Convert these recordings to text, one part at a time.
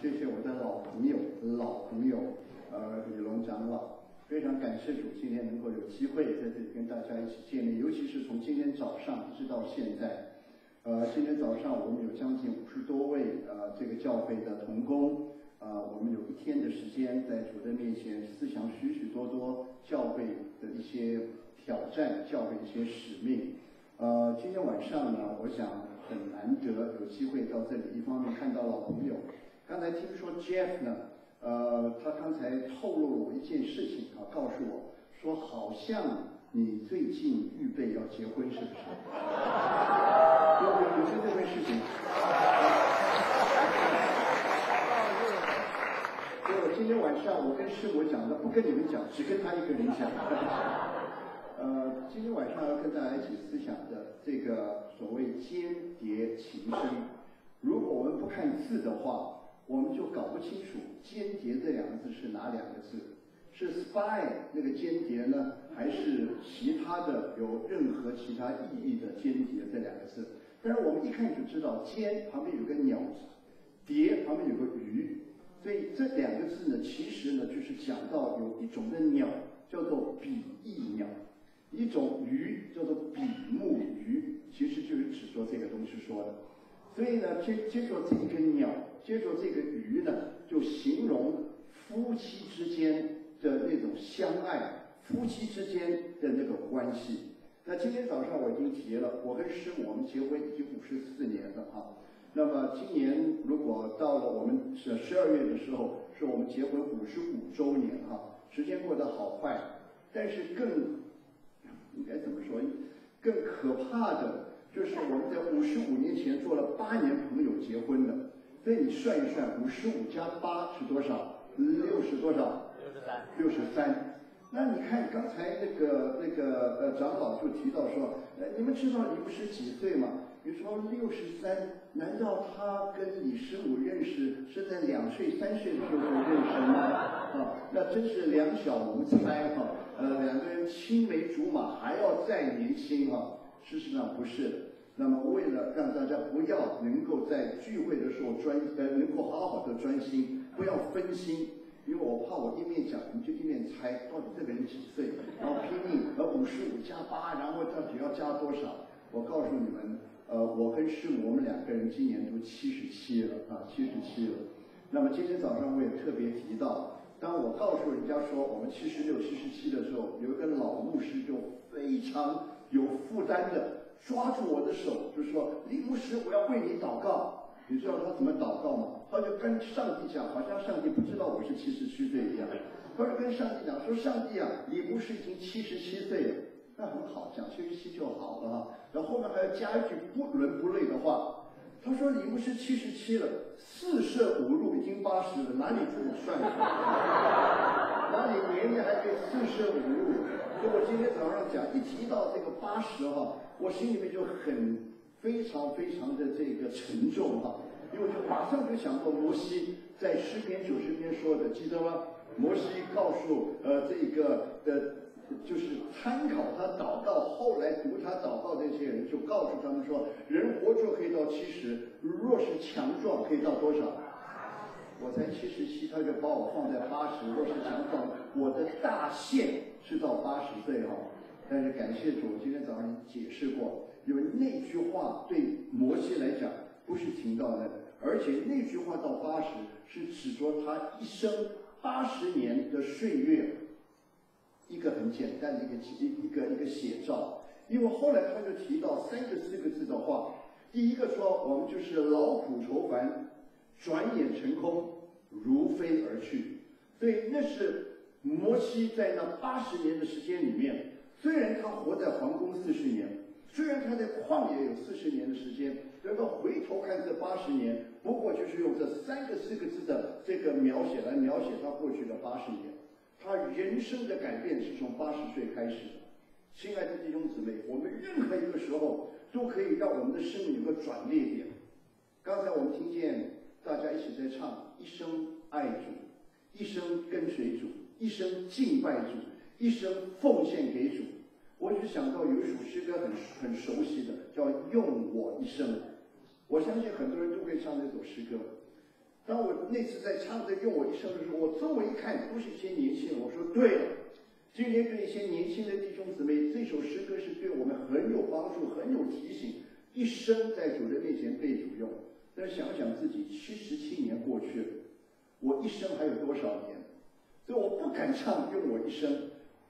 谢谢我的老朋友、老朋友，呃，李龙长老，非常感谢主今天能够有机会在这里跟大家一起见面，尤其是从今天早上一直到现在，呃，今天早上我们有将近五十多位呃这个教会的同工，呃，我们有一天的时间在主的面前思想许许多多教会的一些挑战、教会一些使命。呃，今天晚上呢，我想很难得有机会到这里，一方面看到老朋友。刚才听说 Jeff 呢，呃，他刚才透露了我一件事情啊，告诉我说好像你最近预备要结婚，是不是？有有有是这回事情。所以我今天晚上我跟师母讲的，不跟你们讲，只跟他一个人讲。呃，今天晚上要跟大家一起思想的这个所谓间谍情深，如果我们不看字的话。我们就搞不清楚“间谍”这两个字是哪两个字，是 spy 那个间谍呢，还是其他的有任何其他意义的“间谍”这两个字？但是我们一看就知道，“间”旁边有个鸟字，“谍”旁边有个鱼，所以这两个字呢，其实呢就是讲到有一种的鸟叫做比翼鸟，一种鱼叫做比目鱼，其实就是指说这个东西说的。所以呢，接接着这个鸟，接着这个鱼呢，就形容夫妻之间的那种相爱，夫妻之间的那个关系。那今天早上我已经提了，我跟师母我们结婚已经五十四年了啊。那么今年如果到了我们是十二月的时候，是我们结婚五十五周年哈，时间过得好快。但是更应该怎么说？更可怕的。就是我们在五十五年前做了八年朋友结婚的，所以你算一算，五十五加八是多少？六十多少？六十三。六十三。那你看刚才那个那个呃长老就提到说，呃你们知道你不是几岁吗？你说六十三，难道他跟李师母认识是在两岁三岁的时候认识吗？啊，那真是两小无猜哈，呃两个人青梅竹马还要再年轻哈。事实上不是。那么为了让大家不要能够在聚会的时候专呃能够好好的专心，不要分心，因为我怕我一面讲你就一面猜到底这个人几岁，然后拼命呃五十五加八，然后到底要加多少？我告诉你们，呃我跟师母我们两个人今年都七十七了啊七十七了。那么今天早上我也特别提到，当我告诉人家说我们七十六七十七的时候，有一个老牧师就非常。有负担的抓住我的手，就说：“李牧师，我要为你祷告。”你知道他怎么祷告吗？他就跟上帝讲，好像上帝不知道我是七十七岁一样。他就跟上帝讲说：“上帝啊，李牧师已经七十七岁了，那很好，讲七十七就好了哈。”然后后面还要加一句不伦不类的话。他说：“李牧师七十七了，四舍五入已经八十了，哪里这么算？哪里年龄还可以四舍五入？”所以我今天早上讲，一提到这个八十哈，我心里面就很非常非常的这个沉重哈，因为就马上就想到摩西在诗篇九十篇说的，记得吗？摩西告诉呃这个的，就是参考他祷告，后来读他祷告这些人，就告诉他们说，人活着可以到七十，若是强壮可以到多少？我才七十七，他就把我放在八十，若是强壮，我的大限。是到八十岁哈，但是感谢主，今天早上解释过，因为那句话对摩西来讲不是停到那，而且那句话到八十是指着他一生八十年的岁月，一个很简单的一个一一个一个写照。因为后来他就提到三个四个字的话，第一个说我们就是劳苦愁烦，转眼成空，如飞而去，所以那是。摩西在那八十年的时间里面，虽然他活在皇宫四十年，虽然他在旷野有四十年的时间，然后回头看这八十年，不过就是用这三个四个字的这个描写来描写他过去的八十年。他人生的改变是从八十岁开始的。亲爱的弟兄姊妹，我们任何一个时候都可以让我们的生命有个转捩点。刚才我们听见大家一起在唱：一生爱主，一生跟随主。一生敬拜主，一生奉献给主，我就想到有一首诗歌很很熟悉的，叫《用我一生》。我相信很多人都会唱这首诗歌。当我那次在唱着用我一生的时候，我周围一看都是一些年轻人，我说对了，今天跟一些年轻的弟兄姊妹，这首诗歌是对我们很有帮助、很有提醒。一生在主的面前被主用，但是想想自己七十七年过去了，我一生还有多少年？所以我不敢唱用我一生，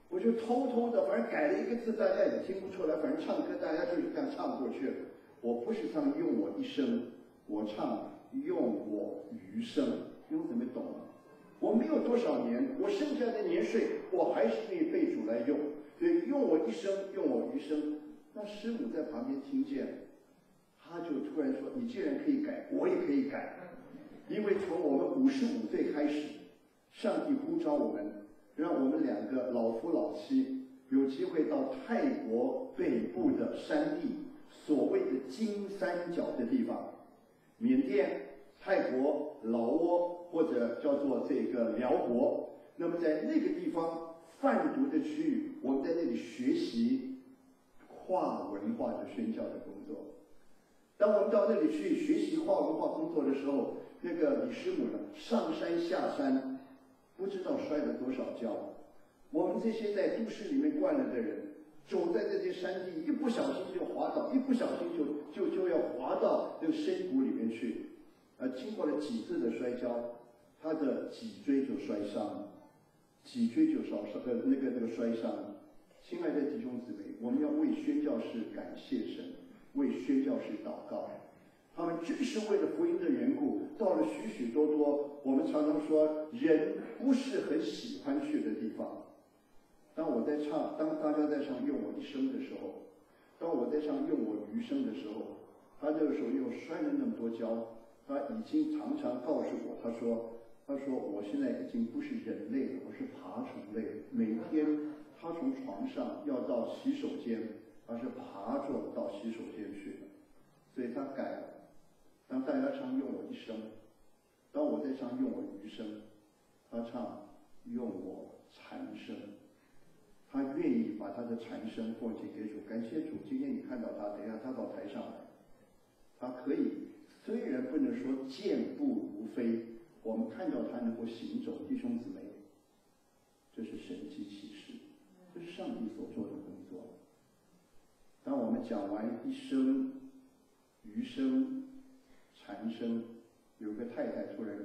我就偷偷的，反正改了一个字，大家也听不出来，反正唱歌大家就是这样唱过去了。我不是唱用我一生，我唱用我余生，弟兄姊妹懂？我没有多少年，我剩下的年岁，我还是可以被主来用。对，用我一生，用我余生。那师母在旁边听见，他就突然说：“你既然可以改，我也可以改，因为从我们五十五岁开始，上帝呼召我们，让我们两个老夫老妻有机会到泰国北部的山地，所谓的金三角的地方，缅甸、泰国、老挝或者叫做这个辽国。那么在那个地方贩毒的区域，我们在那里学习。”跨文化的宣教的工作，当我们到那里去学习跨文化工作的时候，那个李师母呢，上山下山，不知道摔了多少跤。我们这些在都市里面惯了的人，走在这些山地，一不小心就滑倒，一不小心就就就要滑到那个深谷里面去。呃，经过了几次的摔跤，他的脊椎就摔伤了，脊椎就烧伤，呃，那个那个摔伤。了。亲爱的弟兄姊妹，我们要为宣教士感谢神，为宣教士祷告。他们就是为了福音的缘故，到了许许多多我们常常说人不是很喜欢去的地方。当我在唱，当大家在唱用我一生的时候，当我在唱用我余生的时候，他这个时候又摔了那么多跤，他已经常常告诉我，他说，他说我现在已经不是人类了，我是爬虫类，每天。他从床上要到洗手间，而是爬着到洗手间去的，所以他改了。当大家唱用我一生，当我在唱用我余生，他唱用我残生。他愿意把他的残生奉献给主，感谢主。今天你看到他，等一下他到台上来，他可以虽然不能说健步如飞，我们看到他能够行走，弟兄姊妹，这是神迹奇事。这是上帝所做的工作。当我们讲完一生、余生、残生，有个太太突然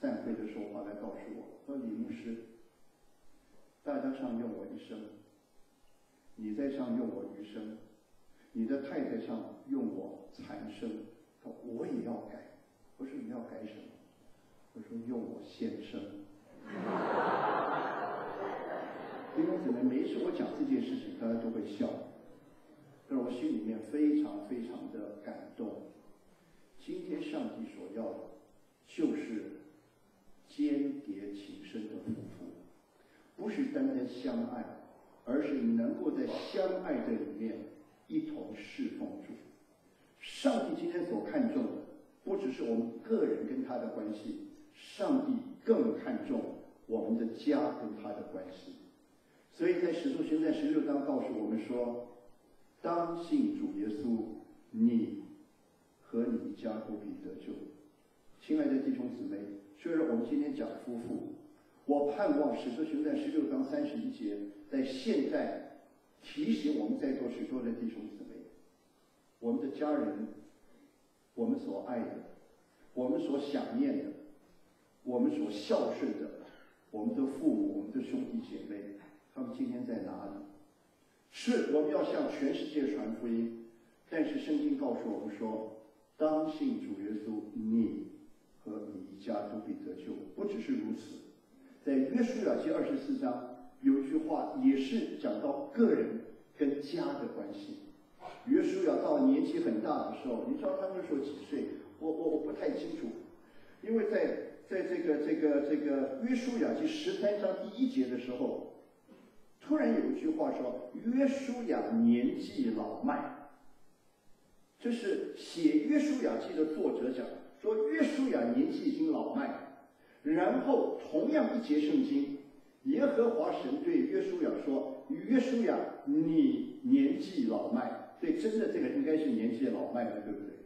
散会的时候，跑来告诉我说：“李牧师，大家上用我一生，你在上用我余生，你的太太上用我残生，我也要改。我说你要改什么？我说用我先生。”因为可能，每一次我讲这件事情，大家都会笑，但是我心里面非常非常的感动。今天上帝所要的，就是间谍情深的夫妇，不是单单相爱，而是能够在相爱的里面一同侍奉主。上帝今天所看重的，不只是我们个人跟他的关系，上帝更看重我们的家跟他的关系。所以在使徒行传十六章告诉我们说：“当信主耶稣，你和你一家都必得救。”亲爱的弟兄姊妹，虽然我们今天讲夫妇，我盼望使徒行传十六章三十一节在现在提醒我们在座许多的弟兄姊妹：我们的家人，我们所爱的，我们所想念的，我们所孝顺的，我们的父母，我们的兄弟姐妹。他们今天在哪里？是我们要向全世界传福音，但是圣经告诉我们说，当信主耶稣，你和你一家都必得救。不只是如此，在约书亚记二十四章有句话，也是讲到个人跟家的关系。约书亚到年纪很大的时候，你知道他那时候几岁？我我我不太清楚，因为在在这个这个这个约书亚记十三章第一节的时候。突然有一句话说：“约书亚年纪老迈。”这是写《约书亚记》的作者讲说，约书亚年纪已经老迈。然后同样一节圣经，耶和华神对约书亚说：“约书亚，你年纪老迈。”对，真的这个应该是年纪老迈的，对不对？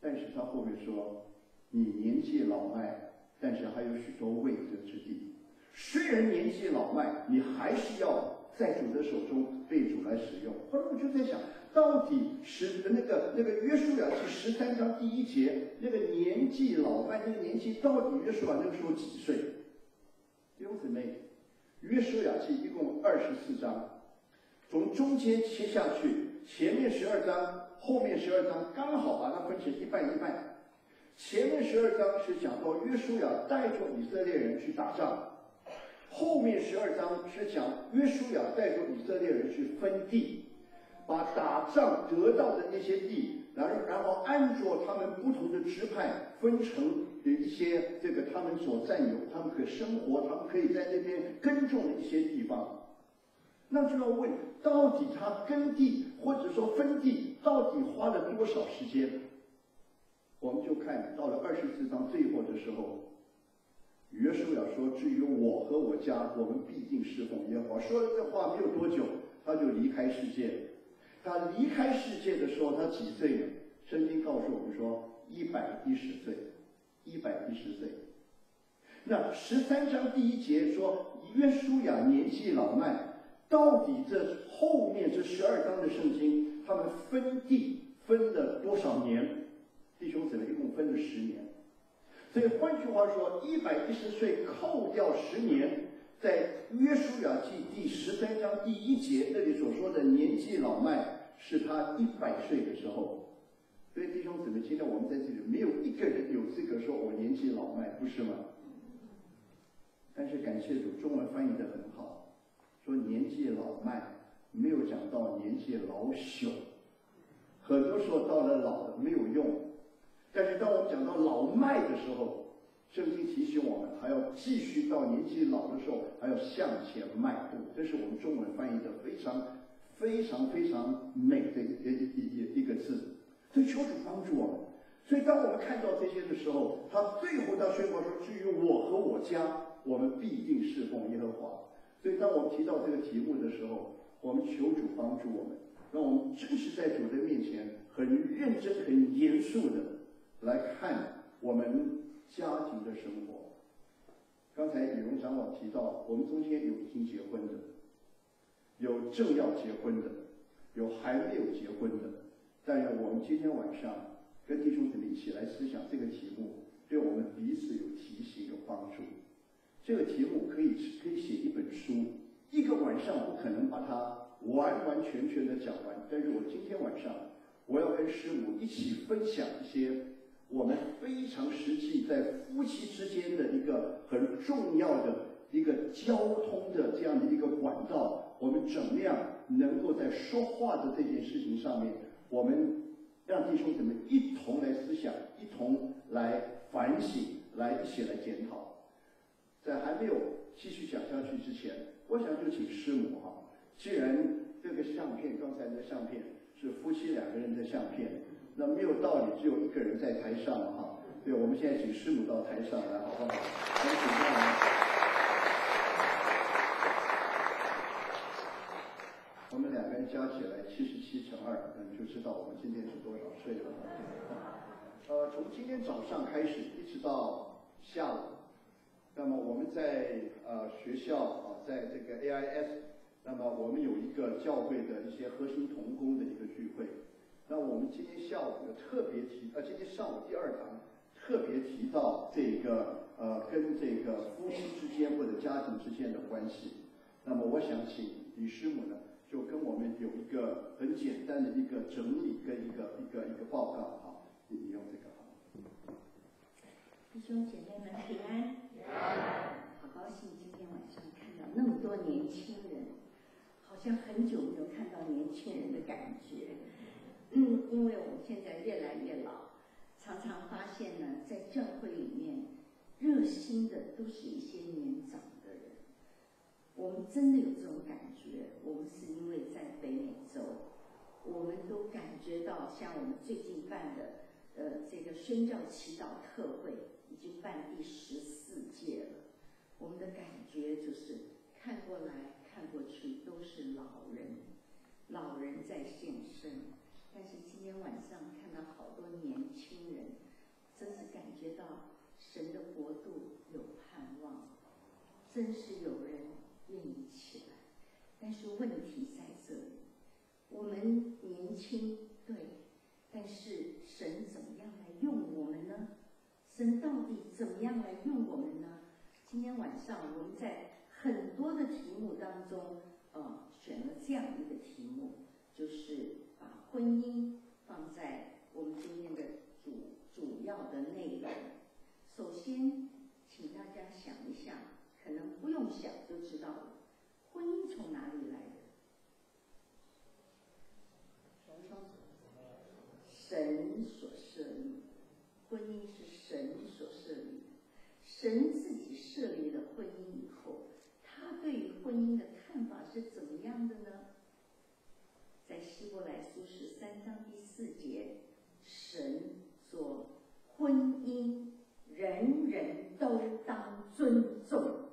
但是他后面说：“你年纪老迈，但是还有许多未得之地。虽然年纪老迈，你还是要在主的手中被主来使用。后来我就在想，到底是那个那个约书亚记十三章第一节，那个年纪老迈，那个年纪到底约书亚那个时候几岁？弟兄姊妹，约书亚记一共二十四章，从中间切下去，前面十二章，后面十二章，刚好把它分成一半一半。前面十二章是讲到约书亚带着以色列人去打仗，后面十二章是讲约书亚带着以色列人去分地，把打仗得到的那些地，然后然后按照他们不同的支派分成的一些这个他们所占有、他们可生活、他们可以在那边耕种的一些地方。那就要问，到底他耕地或者说分地，到底花了多少时间？我们就看到了二十四章最后的时候，约书亚说：“至于我和我家，我们必定侍奉耶和华。”说了这话没有多久，他就离开世界。他离开世界的时候，他几岁呢？圣经告诉我们说，一百一十岁，一百一十岁。那十三章第一节说，约书亚年纪老迈。到底这后面这十二章的圣经，他们分地分了多少年？弟兄姊妹，一共分了十年。所以换句话说，一百一十岁扣掉十年，在约书亚记第十三章第一节那里所说的年纪老迈，是他一百岁的时候。所以弟兄姊妹，今天我们在这里没有一个人有资格说我年纪老迈，不是吗？但是感谢主，中文翻译的很好。说年纪老迈，没有讲到年纪老朽。很多时候到了老了没有用，但是当我们讲到老迈的时候，圣经提醒我们还要继续到年纪老的时候还要向前迈步。这是我们中文翻译的非常非常非常美的一一一一个字。所以求主帮助我们。所以当我们看到这些的时候，他最后他宣告说：“至于我和我家，我们必定侍奉耶和华。”所以，当我们提到这个题目的时候，我们求主帮助我们，让我们真实在主的面前，很认真、很严肃的来看我们家庭的生活。刚才李荣长老提到，我们中间有已经结婚的，有正要结婚的，有还没有结婚的。但愿我们今天晚上跟弟兄姊妹一起来思想这个题目，对我们彼此有提醒、有帮助。这个题目可以可以写一本书，一个晚上不可能把它完完全全的讲完。但是我今天晚上，我要跟师母一起分享一些我们非常实际在夫妻之间的一个很重要的一个交通的这样的一个管道。我们怎么样能够在说话的这件事情上面，我们让弟兄姊妹一同来思想，一同来反省，来一起来检讨。在还没有继续讲下去之前，我想就请师母哈。既然这个相片，刚才的相片是夫妻两个人的相片，那没有道理只有一个人在台上了哈。对，我们现在请师母到台上来，好不好？请上来。我们两个人加起来七十七乘二，那你就知道我们今天是多少岁了。呃，从今天早上开始一直到下午。那么我们在呃学校啊，在这个 AIS，那么我们有一个教会的一些核心同工的一个聚会。那我们今天下午呢特别提，呃今天上午第二堂特别提到这个呃跟这个夫妻之间或者家庭之间的关系。那么我想请李师母呢，就跟我们有一个很简单的一个整理跟一个一个一个报告啊，你用这个好。弟兄姐妹们平安。好高兴今天晚上看到那么多年轻人，好像很久没有看到年轻人的感觉。嗯，因为我们现在越来越老，常常发现呢，在教会里面热心的都是一些年长的人。我们真的有这种感觉，我们是因为在北美洲，我们都感觉到像我们最近办的呃这个宣教祈祷特会。已经办第十四届了，我们的感觉就是看过来看过去都是老人，老人在现身。但是今天晚上看到好多年轻人，真是感觉。到神的国度有盼望，真是有人愿意起来。但是问题在这里，我们年轻，对，但是神怎么样来用我们呢？神到底怎么样来用我们呢？今天晚上我们在很多的题目当中，呃，选了这样一个题目，就是婚姻放在我们今天的主主要的内容。首先，请大家想一想，可能不用想就知道了，婚姻从哪里来的？神所设立，婚姻是神所设立的。神自己设立了婚姻以后，他对于婚姻的看法是怎么样的呢？在希伯来书十三章第四节，神说：“婚姻人人都当尊重。”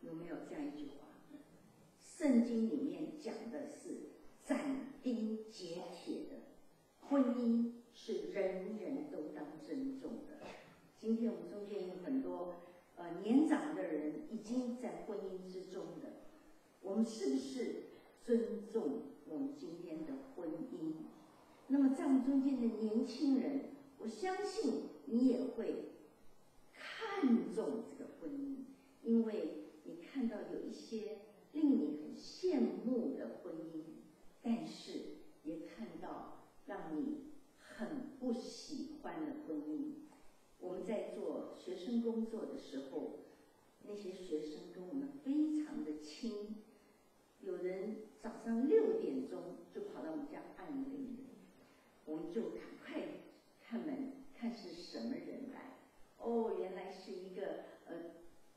有没有这样一句话？圣经里面讲的是斩钉截铁的，婚姻是人人都当尊重的。今天我们中间有很多呃年长的人已经在婚姻之中的，我们是不是尊重我们今天的婚姻？那么在我们中间的年轻人，我相信你也会看重这个婚姻，因为你看到有一些令你很羡慕的婚姻，但是也看到让你很不喜欢的婚姻。我们在做学生工作的时候，那些学生跟我们非常的亲，有人早上六点钟就跑到我们家按铃，我们就赶快开门看是什么人来。哦，原来是一个呃，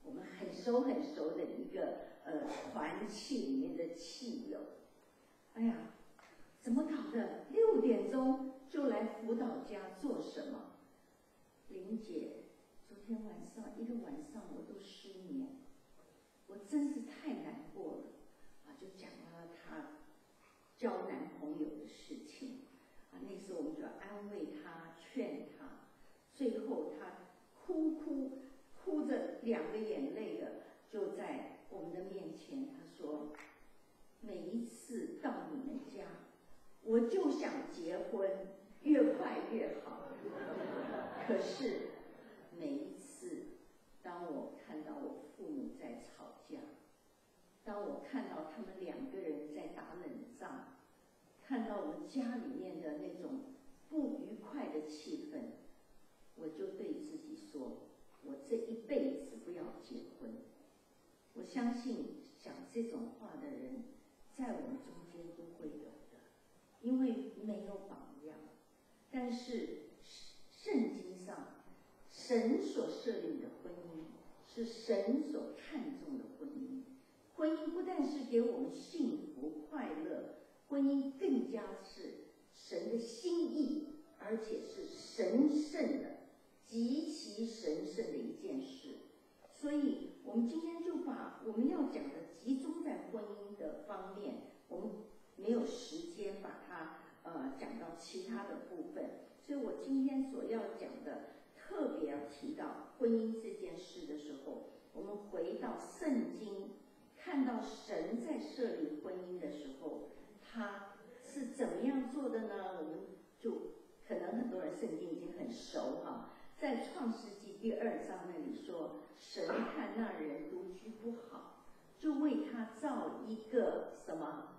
我们很熟很熟的一个呃团契里面的契友。哎呀，怎么搞的？六点钟就来辅导家做什么？林姐，昨天晚上一个晚上我都失眠，我真是太难过了啊！就讲了她交男朋友的事情，那时候我们就安慰他、劝他，最后他哭哭哭着两个眼泪的就在我们的面前，他说：“每一次到你们家，我就想结婚，越快越好。”可是每一次，当我看到我父母在吵架，当我看到他们两个人在打冷战，看到我们家里面的那种不愉快的气氛，我就对自己说：我这一辈子不要结婚。我相信讲这种话的人，在我们中间都会有的，因为没有榜样。但是圣经上。神所设立的婚姻是神所看重的婚姻，婚姻不但是给我们幸福快乐，婚姻更加是神的心意，而且是神圣的、极其神圣的一件事。所以，我们今天就把我们要讲的集中在婚姻的方面，我们没有时间把它呃讲到其他的部分，所以我今天所要讲的。特别要提到婚姻这件事的时候，我们回到圣经，看到神在设立婚姻的时候，他是怎么样做的呢？我们就可能很多人圣经已经很熟哈，在创世纪第二章那里说，神看那人独居不好，就为他造一个什么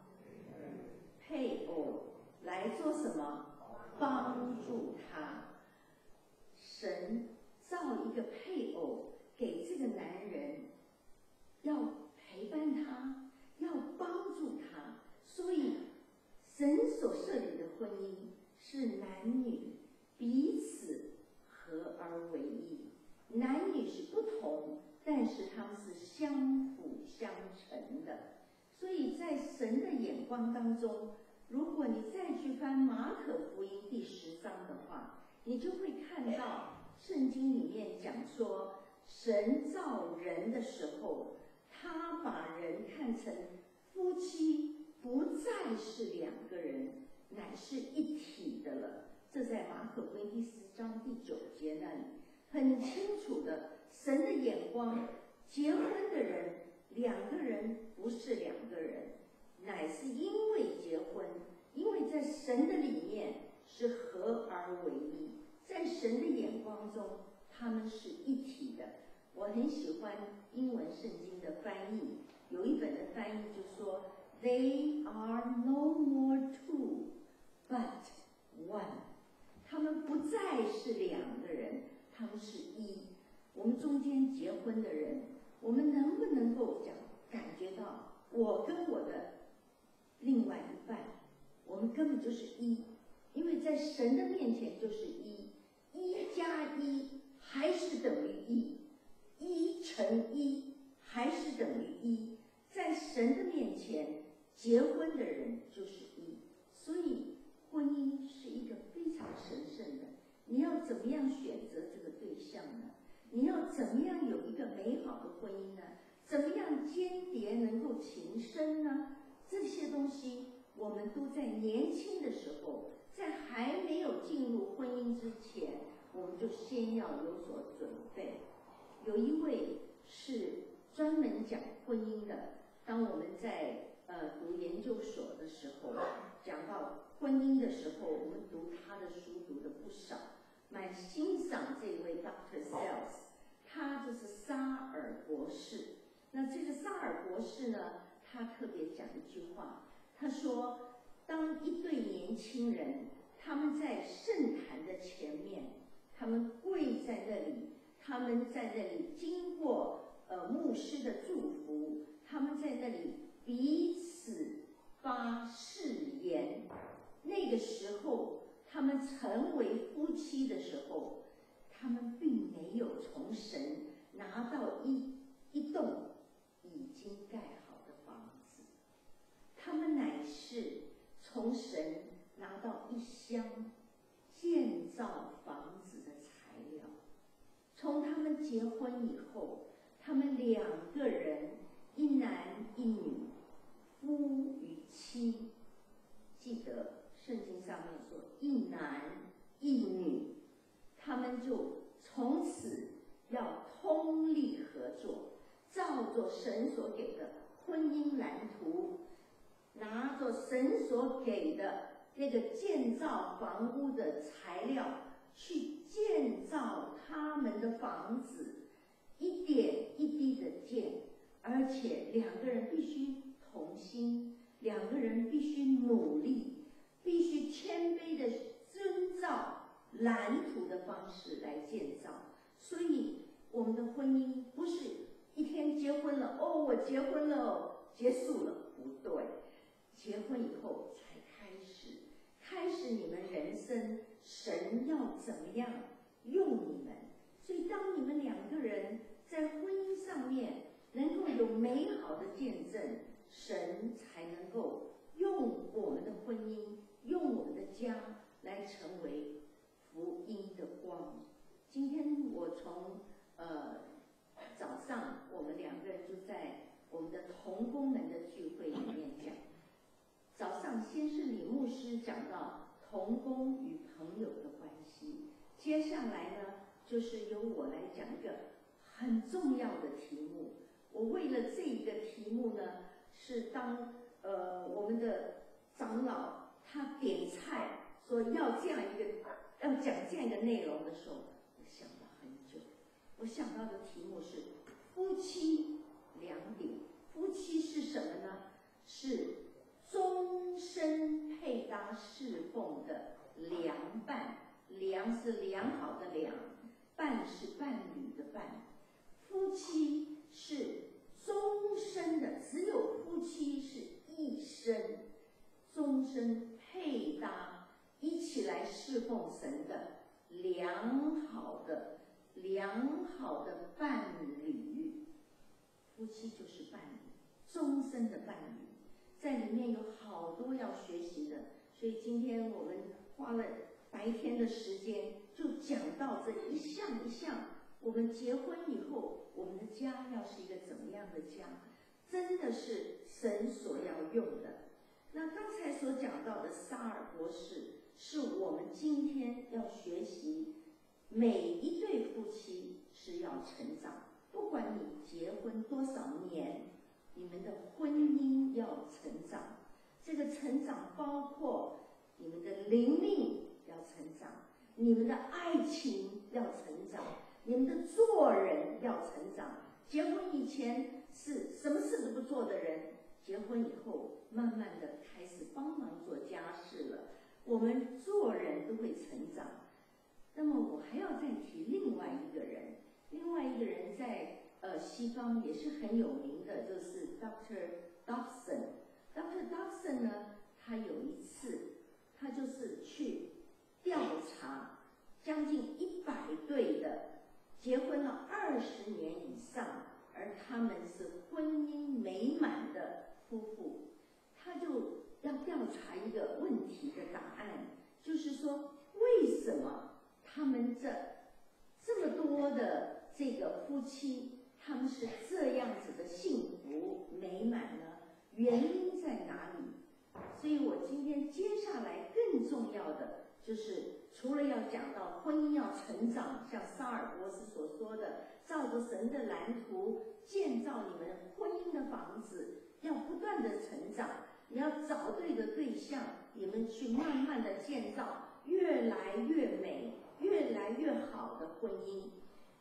配偶来做什么帮助他。神造一个配偶给这个男人，要陪伴他，要帮助他。所以，神所设立的婚姻是男女彼此合而为一，男女是不同，但是他们是相辅相成的。所以在神的眼光当中，如果你再去翻马可福音第十章的话，你就会看到圣经里面讲说，神造人的时候，他把人看成夫妻，不再是两个人，乃是一体的了。这在马可福音第十章第九节那里，很清楚的，神的眼光，结婚的人两个人不是两个人，乃是因为结婚，因为在神的里面是合而为一，在神的眼光中他们是一体的。我很喜欢英文圣经的翻译，有一本的翻译就说：“They are no more two, but one。”他们不再是两个人，他们是一。我们中间结婚的人，我们能不能够讲感觉到，我跟我的另外一半，我们根本就是一，因为在神的面前就是一，一加一还是等于一。一乘一还是等于一，在神的面前，结婚的人就是一，所以婚姻是一个非常神圣的。你要怎么样选择这个对象呢？你要怎么样有一个美好的婚姻呢？怎么样间谍能够情深呢？这些东西，我们都在年轻的时候，在还没有进入婚姻之前，我们就先要有所准备。有一位是专门讲婚姻的。当我们在呃读研究所的时候，讲到婚姻的时候，我们读他的书读的不少，蛮欣赏这位 Doctor Sales，他就是沙尔博士。那这个沙尔博士呢，他特别讲一句话，他说：当一对年轻人他们在圣坛的前面，他们跪在那里。他们在那里经过呃牧师的祝福，他们在那里彼此发誓言。那个时候，他们成为夫妻的时候，他们并没有从神拿到一一栋已经盖好的房子，他们乃是从神拿到一箱建造房子的材料。从他们结婚以后，他们两个人一男一女，夫与妻。记得圣经上面说一男一女，他们就从此要通力合作，照着神所给的婚姻蓝图，拿着神所给的那个建造房屋的材料去。建造他们的房子，一点一滴的建，而且两个人必须同心，两个人必须努力，必须谦卑的遵照蓝图的方式来建造。所以，我们的婚姻不是一天结婚了，哦，我结婚了，结束了，不对，结婚以后才开始，开始你们人生。神要怎么样用你们？所以当你们两个人在婚姻上面能够有美好的见证，神才能够用我们的婚姻，用我们的家来成为福音的光。今天我从呃早上我们两个人就在我们的同工们的聚会里面讲，早上先是李牧师讲到。同工与朋友的关系，接下来呢，就是由我来讲一个很重要的题目。我为了这一个题目呢，是当呃我们的长老他点菜说要这样一个要讲这样一个内容的时候，我想了很久。我想到的题目是夫妻两点。夫妻是什么呢？是。终身配搭侍奉的良伴，良是良好的良，伴是伴侣的伴，夫妻是终身的，只有夫妻是一生，终身配搭，一起来侍奉神的良好的良好的伴侣，夫妻就是伴侣，终身的伴侣。在里面有好多要学习的，所以今天我们花了白天的时间，就讲到这一项一项。我们结婚以后，我们的家要是一个怎么样的家？真的是神所要用的。那刚才所讲到的沙尔博士，是我们今天要学习每一对夫妻是要。成长。不管你结婚多少年，你们的婚姻要成长。这个成长包括你们的灵命要成长，你们的爱情要成长，你们的做人要成长。结婚以前是什么事都不做的人，结婚以后慢慢的开始帮忙做家事了。我们做人都会成长。那么我还要再提另外一个人，另外一个人在呃西方也是很有名的，就是 Doctor Dobson。Doctor Dobson 呢，他有一次，他就是去调查将近一百对的结婚了二十年以上，而他们是婚姻美满的夫妇，他就要调查一个问题的答案，就是说为什么他们这这么多的这个夫妻，他们是这样子的幸福美满呢？原因在哪里？所以我今天接下来更重要的就是，除了要讲到婚姻要成长，像萨尔博士所说的，照着神的蓝图建造你们婚姻的房子，要不断的成长，你要找对的对象，你们去慢慢的建造越来越美、越来越好的婚姻。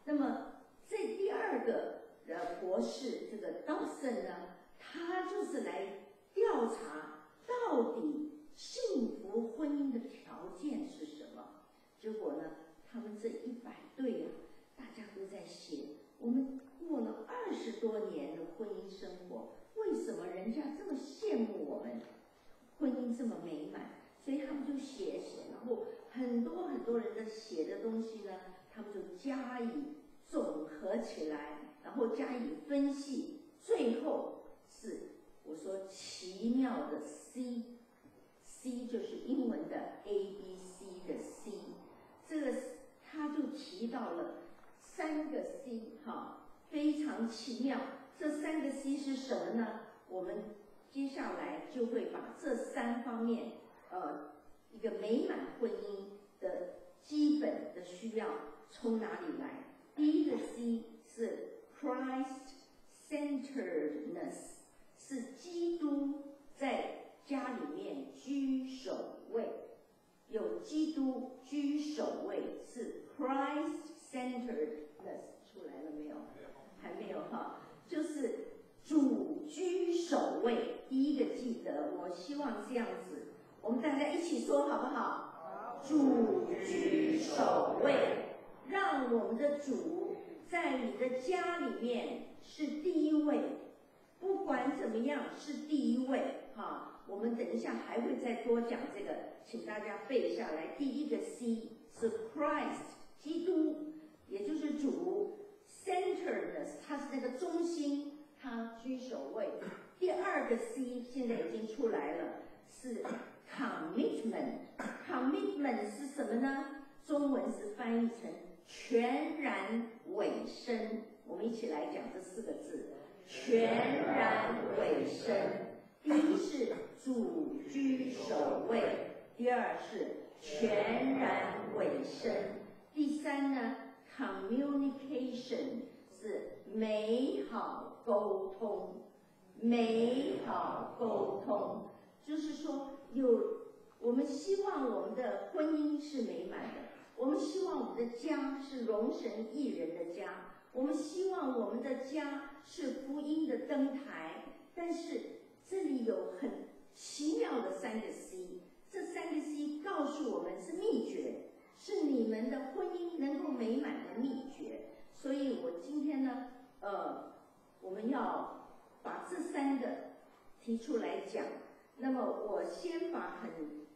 那么这第二个呃博士这个 Dawson 呢？他就是来调查到底幸福婚姻的条件是什么。结果呢，他们这一百对啊，大家都在写，我们过了二十多年的婚姻生活，为什么人家这么羡慕我们婚姻这么美满？所以他们就写写，然后很多很多人的写的东西呢，他们就加以总合起来，然后加以分析，最后。是，我说奇妙的 C C 就是英文的 A B C 的 C，这个他就提到了三个 C 哈，非常奇妙。这三个 C 是什么呢？我们接下来就会把这三方面，呃，一个美满婚姻的基本的需要从哪里来？第一个 C 是 Christ-centeredness。是基督在家里面居首位，有基督居首位是 Christ-centeredness 出来了没有？还没有哈，就是主居首位。第一个记得，我希望这样子，我们大家一起说好不好？主居首位，让我们的主在你的家里面是第一位。不管怎么样，是第一位哈。我们等一下还会再多讲这个，请大家背下来。第一个 C 是 Christ，基督，也就是主，centerless 它是那个中心，它居首位。第二个 C 现在已经出来了，是 commitment，commitment 是什么呢？中文是翻译成全然委身。我们一起来讲这四个字。全然委身，第一是主居首位，第二是全然委身，第三呢，communication 是美好沟通，美好沟通，就是说有我们希望我们的婚姻是美满的，我们希望我们的家是容神一人的家。我们希望我们的家是福音的灯台，但是这里有很奇妙的三个 C，这三个 C 告诉我们是秘诀，是你们的婚姻能够美满的秘诀。所以我今天呢，呃，我们要把这三个提出来讲。那么我先把很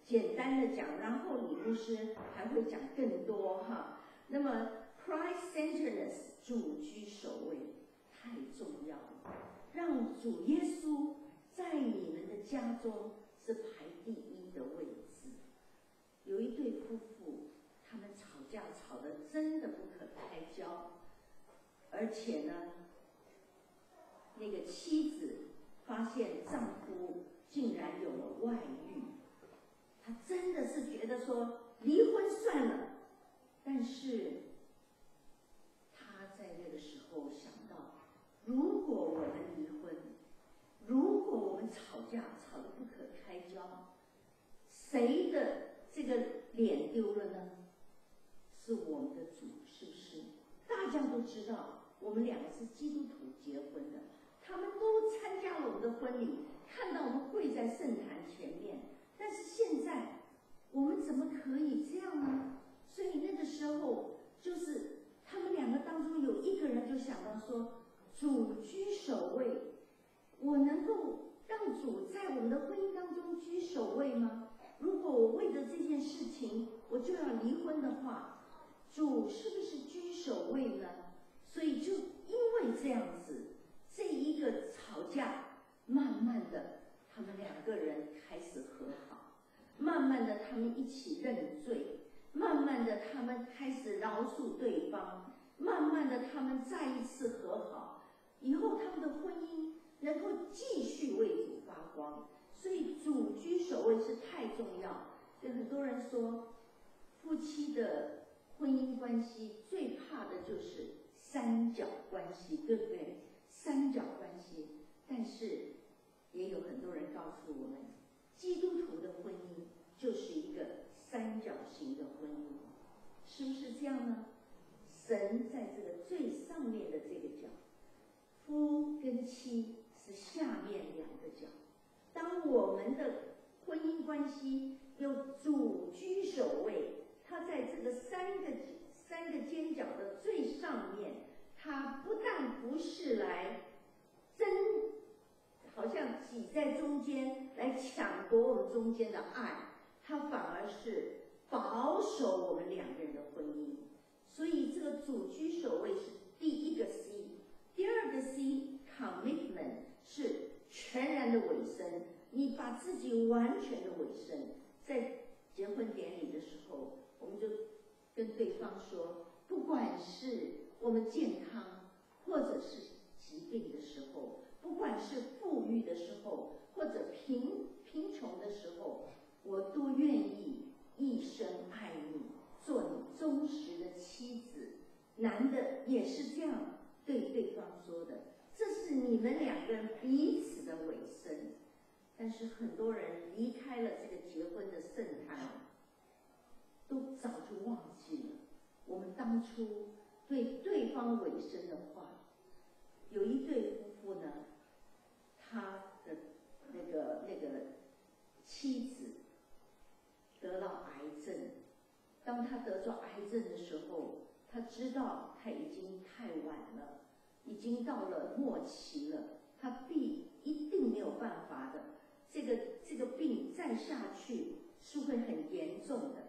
简单的讲，然后李牧师还会讲更多哈。那么 Christ-centeredness。主居首位太重要了，让主耶稣在你们的家中是排第一的位置。有一对夫妇他们吵架吵得真的不可开交而且呢那个妻子发现丈夫竟然有了外遇。她真的是觉得说离婚算了但是她在那个时候想到如果我们离婚如果吵架吵得不可开交，谁的这个脸丢了呢？是我们的主，是不是？大家都知道，我们两个是基督徒结婚的，他们都参加了我们的婚礼，看到我们跪在圣坛前面。但是现在，我们怎么可以这样呢？所以那个时候，就是他们两个当中有一个人就想到说：“主居首位，我能够让主在我们的婚姻当中居首位吗？如果我为了这件事情我就要离婚的话，主是不是居首位呢？所以就因为这样子，这一个吵架，慢慢的，他们两个人开始和好，慢慢的他们一起认罪。慢慢的，他们开始饶恕对方；慢慢的，他们再一次和好，以后他们的婚姻能够继续为主发光。所以，主居首位是太重要。所以很多人说，夫妻的婚姻关系最怕的就是三角关系，对不对？三角关系，但是也有很多人告诉我们，基督徒的婚姻就是一个。三角形的婚姻，是不是这样呢？神在这个最上面的这个角，夫跟妻是下面两个角。当我们的婚姻关系有主居首位，他在这个三个三个尖角的最上面，他不但不是来争，好像挤在中间来抢夺我们中间的爱。他反而是保守我们两个人的婚姻，所以这个主居首位是第一个 C，第二个 C commitment 是全然的委身，你把自己完全的委身，在结婚典礼的时候，我们就跟对方说，不管是我们健康或者是疾病的时候，不管是富裕的时候或者贫贫穷的时候。我都愿意一生爱你，做你忠实的妻子。男的也是这样对对方说的，这是你们两个人彼此的尾声。但是很多人离开了这个结婚的圣坛，都早就忘记了我们当初对对方尾声的话。有一对夫妇呢，他的那个那个妻子。得了癌症，当他得着癌症的时候，他知道他已经太晚了，已经到了末期了，他必一定没有办法的。这个这个病再下去是会很严重的，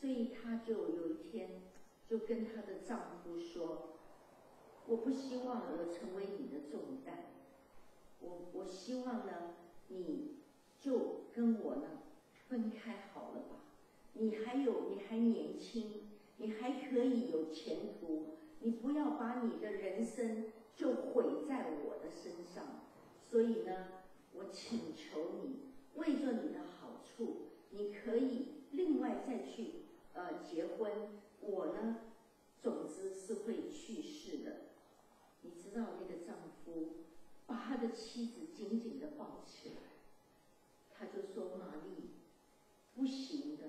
所以他就有一天就跟他的丈夫说：“我不希望我成为你的重担，我我希望呢，你就跟我呢。”分开好了吧，你还有，你还年轻，你还可以有前途，你不要把你的人生就毁在我的身上。所以呢，我请求你，为着你的好处，你可以另外再去呃结婚。我呢，总之是会去世的。你知道那个丈夫把他的妻子紧紧的抱起来，他就说：“玛丽。”不行的，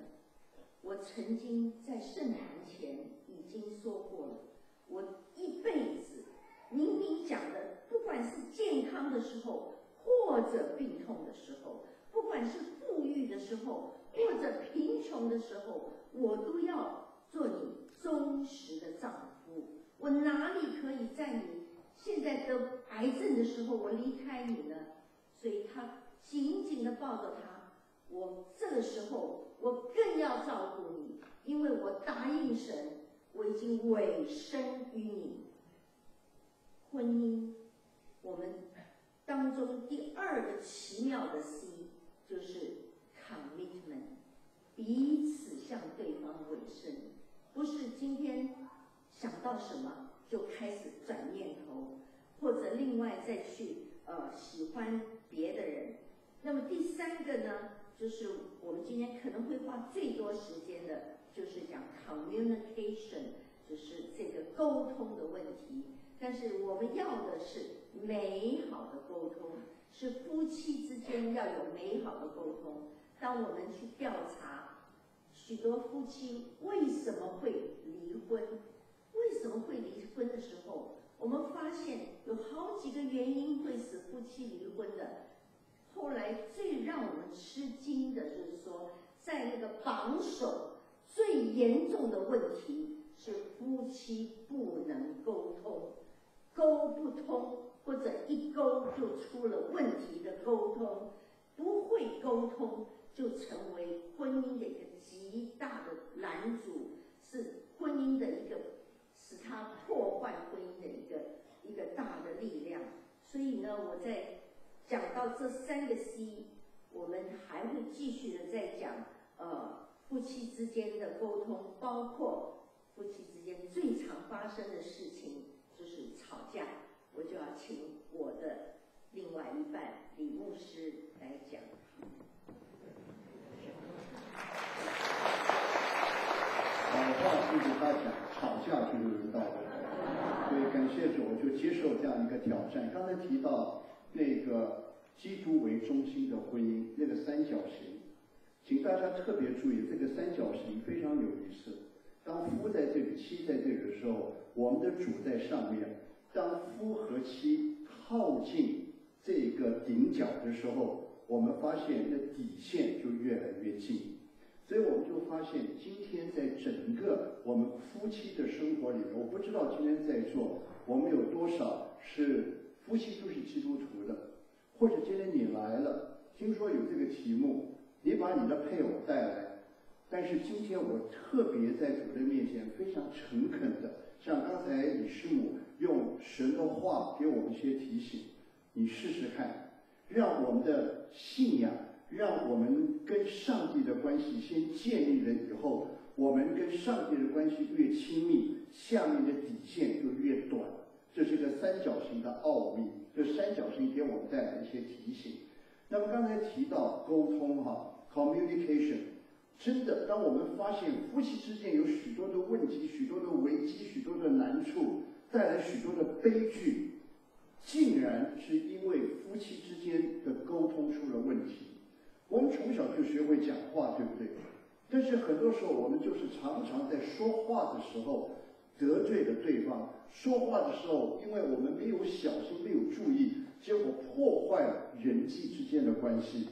我曾经在圣坛前已经说过了，我一辈子明明讲的，不管是健康的时候，或者病痛的时候，不管是富裕的时候，或者贫穷的时候，我都要做你忠实的丈夫。我哪里可以在你现在得癌症的时候，我离开你呢？所以他紧紧的抱着他。我这个时候，我更要照顾你，因为我答应神，我已经委身于你。婚姻，我们当中第二个奇妙的 C 就是 commitment，彼此向对方委身，不是今天想到什么就开始转念头，或者另外再去呃喜欢别的人。那么第三个呢？就是我们今天可能会花最多时间的，就是讲 communication，就是这个沟通的问题。但是我们要的是美好的沟通，是夫妻之间要有美好的沟通。当我们去调查许多夫妻为什么会离婚，为什么会离婚的时候，我们发现有好几个原因会使夫妻离婚的。后来最让我们吃惊的就是说，在那个榜首最严重的问题是夫妻不能沟通，沟不通或者一沟就出了问题的沟通，不会沟通就成为婚姻的一个极大的拦阻，是婚姻的一个使他破坏婚姻的一个一个大的力量。所以呢，我在。讲到这三个 C，我们还会继续的再讲，呃，夫妻之间的沟通，包括夫妻之间最常发生的事情就是吵架，我就要请我的另外一半李牧师来讲。好话不给他讲，吵架就有人道所以感谢主，我就接受这样一个挑战。刚才提到。那个基督为中心的婚姻，那个三角形，请大家特别注意，这个三角形非常有意思。当夫在这里，妻在这里的时候，我们的主在上面。当夫和妻靠近这个顶角的时候，我们发现那底线就越来越近。所以我们就发现，今天在整个我们夫妻的生活里面，我不知道今天在座我们有多少是。夫妻都是基督徒的，或者今天你来了，听说有这个题目，你把你的配偶带来，但是今天我特别在主的面前非常诚恳的，像刚才李师母用神的话给我们一些提醒，你试试看，让我们的信仰，让我们跟上帝的关系先建立了以后，我们跟上帝的关系越亲密，下面的底线就越短。这是个三角形的奥秘，这三角形给我们带来一些提醒。那么刚才提到沟通哈，communication，真的，当我们发现夫妻之间有许多的问题、许多的危机、许多的难处，带来许多的悲剧，竟然是因为夫妻之间的沟通出了问题。我们从小就学会讲话，对不对？但是很多时候我们就是常常在说话的时候。得罪了对方，说话的时候，因为我们没有小心，没有注意，结果破坏了人际之间的关系。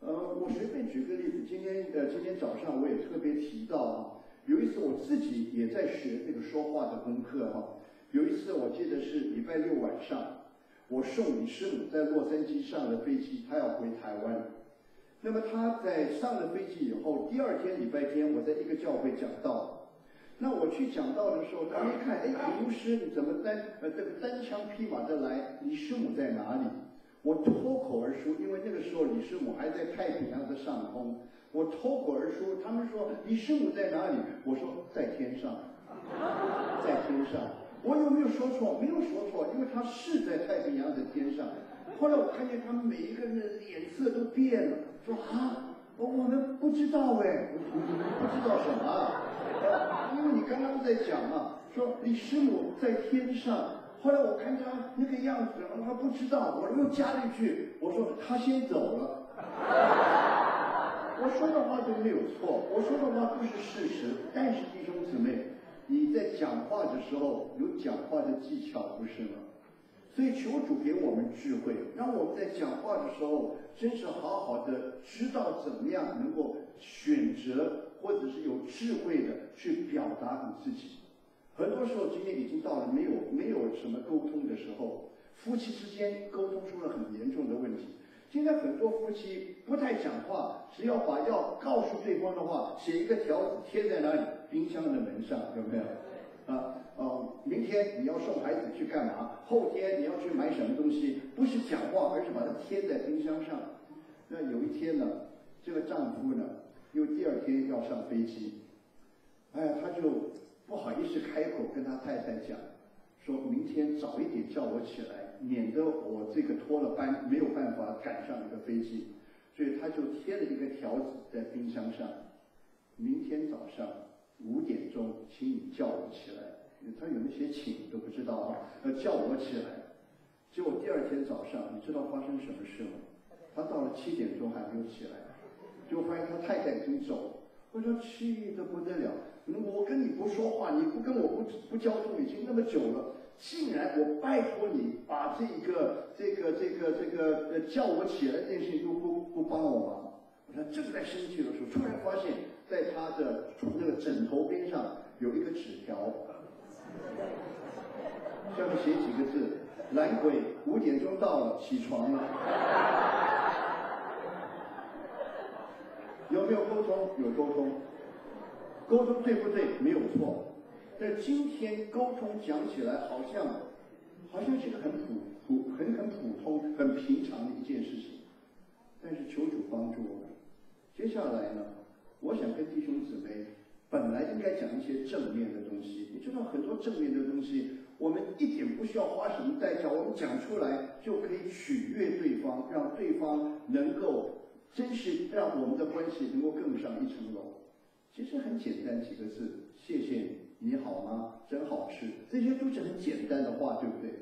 呃，我随便举个例子，今天呃，今天早上我也特别提到啊，有一次我自己也在学这个说话的功课哈。有一次我记得是礼拜六晚上，我送李师母在洛杉矶上了飞机，她要回台湾。那么她在上了飞机以后，第二天礼拜天，我在一个教会讲道。那我去讲道的时候，他一看，哎，李牧师，你怎么单呃这个单枪匹马的来？李师母在哪里？我脱口而出，因为那个时候李师母还在太平洋的上空。我脱口而出，他们说李师母在哪里？我说在天上，在天上。我有没有说错？没有说错，因为他是在太平洋的天上。后来我看见他们每一个人的脸色都变了，说啊，我我们不知道哎，不知道什么。因为你刚刚在讲嘛，说李师母在天上，后来我看他那个样子，他不知道，我又加了一句，我说他先走了。我说的话都没有错，我说的话都是事实。但是弟兄姊妹，你在讲话的时候有讲话的技巧，不是吗？所以求主给我们智慧，让我们在讲话的时候，真是好好的知道怎么样能够选择。或者是有智慧的去表达你自己，很多时候今天已经到了没有没有什么沟通的时候，夫妻之间沟通出了很严重的问题。现在很多夫妻不太讲话，只要把要告诉对方的话写一个条子贴在哪里，冰箱的门上，有没有？啊哦，明天你要送孩子去干嘛？后天你要去买什么东西？不是讲话，而是把它贴在冰箱上。那有一天呢，这个丈夫呢？因为第二天要上飞机，哎，他就不好意思开口跟他太太讲，说明天早一点叫我起来，免得我这个拖了班没有办法赶上一个飞机，所以他就贴了一个条子在冰箱上，明天早上五点钟，请你叫我起来。他有没有写请都不知道啊，要叫我起来。结果第二天早上，你知道发生什么事吗？他到了七点钟还没有起来，结果发现他太太已经走了。我说气得不得了，我跟你不说话，你不跟我不不交通，已经那么久了，竟然我拜托你把这个这个这个这个叫我起来这件事情都不不帮我忙。我说正在生气的时候，突然发现在他的那个枕头边上有一个纸条，上面写几个字：懒鬼，五点钟到了，起床了。有没有沟通？有沟通，沟通对不对？没有错。但今天沟通讲起来好像，好像是个很普普、很很普通、很平常的一件事情。但是求主帮助我们。接下来呢，我想跟弟兄姊妹，本来应该讲一些正面的东西。你知道很多正面的东西，我们一点不需要花什么代价，我们讲出来就可以取悦对方，让对方能够。真是让我们的关系能够更上一层楼。其实很简单几个字，谢谢你，你好吗？真好吃，这些都是很简单的话，对不对？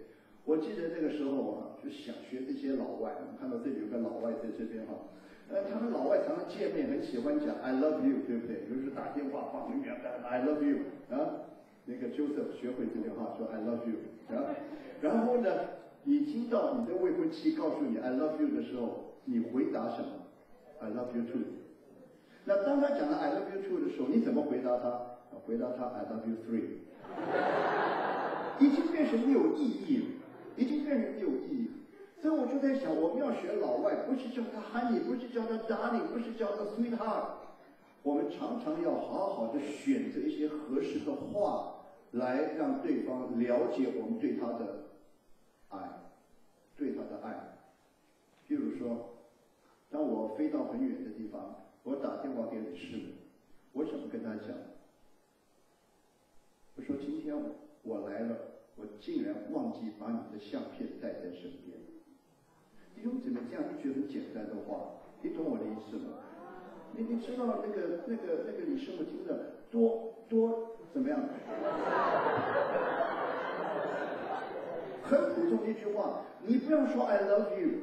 我记得那个时候啊，就想学这些老外。我们看到这里有个老外在这边哈，呃，他们老外常常见面很喜欢讲 I love you，对不对？有时打电话放很远的 I love you 啊，那个 Joseph 学会这句话说 I love you 啊。然后呢，你听到你的未婚妻告诉你 I love you 的时候，你回答什么？I love you too。那当他讲了 I love you too 的时候，你怎么回答他？回答他 I love you three。已经变成没有意义了，已经变成没有意义。所以我就在想，我们要学老外，不是叫他 honey，不是叫他 darling，不是叫他 sweetheart。我们常常要好好的选择一些合适的话，来让对方了解我们对他的爱，对他的爱。比如说。当我飞到很远的地方，我打电话给李师母，我怎么跟他讲？我说今天我来了，我竟然忘记把你的相片带在身边。弟兄姊妹，这样一句很简单的话，你懂我的意思吗？你你知道那个那个那个李师母听着多多怎么样？很普通的一句话，你不要说 I love you。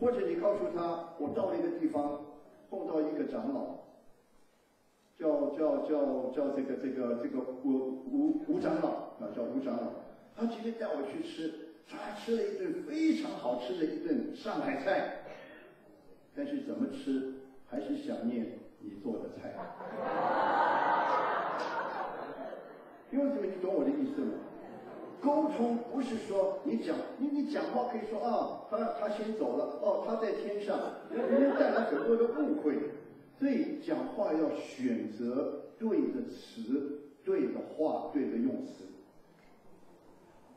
或者你告诉他，我到了一个地方，碰到一个长老，叫叫叫叫这个这个这个吴吴吴长老啊，叫吴长老，他今天带我去吃，他吃了一顿非常好吃的一顿上海菜，但是怎么吃还是想念你做的菜，因为什么？你懂我的意思吗？沟通不是说你讲你你讲话可以说啊，他他先走了哦，他在天上，给人带来很多的误会。所以讲话要选择对的词、对的话、对的用词。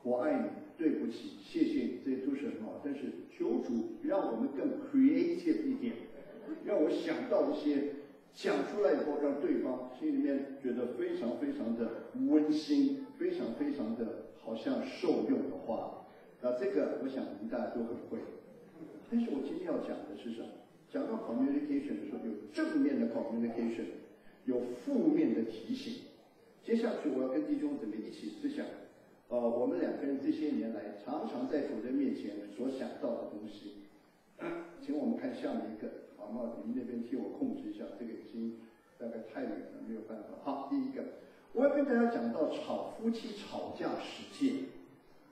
我爱你，对不起，谢谢你，这些都是很好。但是求主让我们更 creative 一点，让我想到一些讲出来以后，让对方心里面觉得非常非常的温馨，非常非常的。好像受用的话，那这个我想我们大家都很会。但是我今天要讲的是什么？讲到 communication 的时候，有正面的 communication，有负面的提醒。接下去我要跟弟兄姊妹一起思想，呃，我们两个人这些年来常常在主人面前所想到的东西。请我们看下面一个，好吗？你们那边替我控制一下，这个已经大概太远了，没有办法。好，第一个。我要跟大家讲到吵夫妻吵架十戒，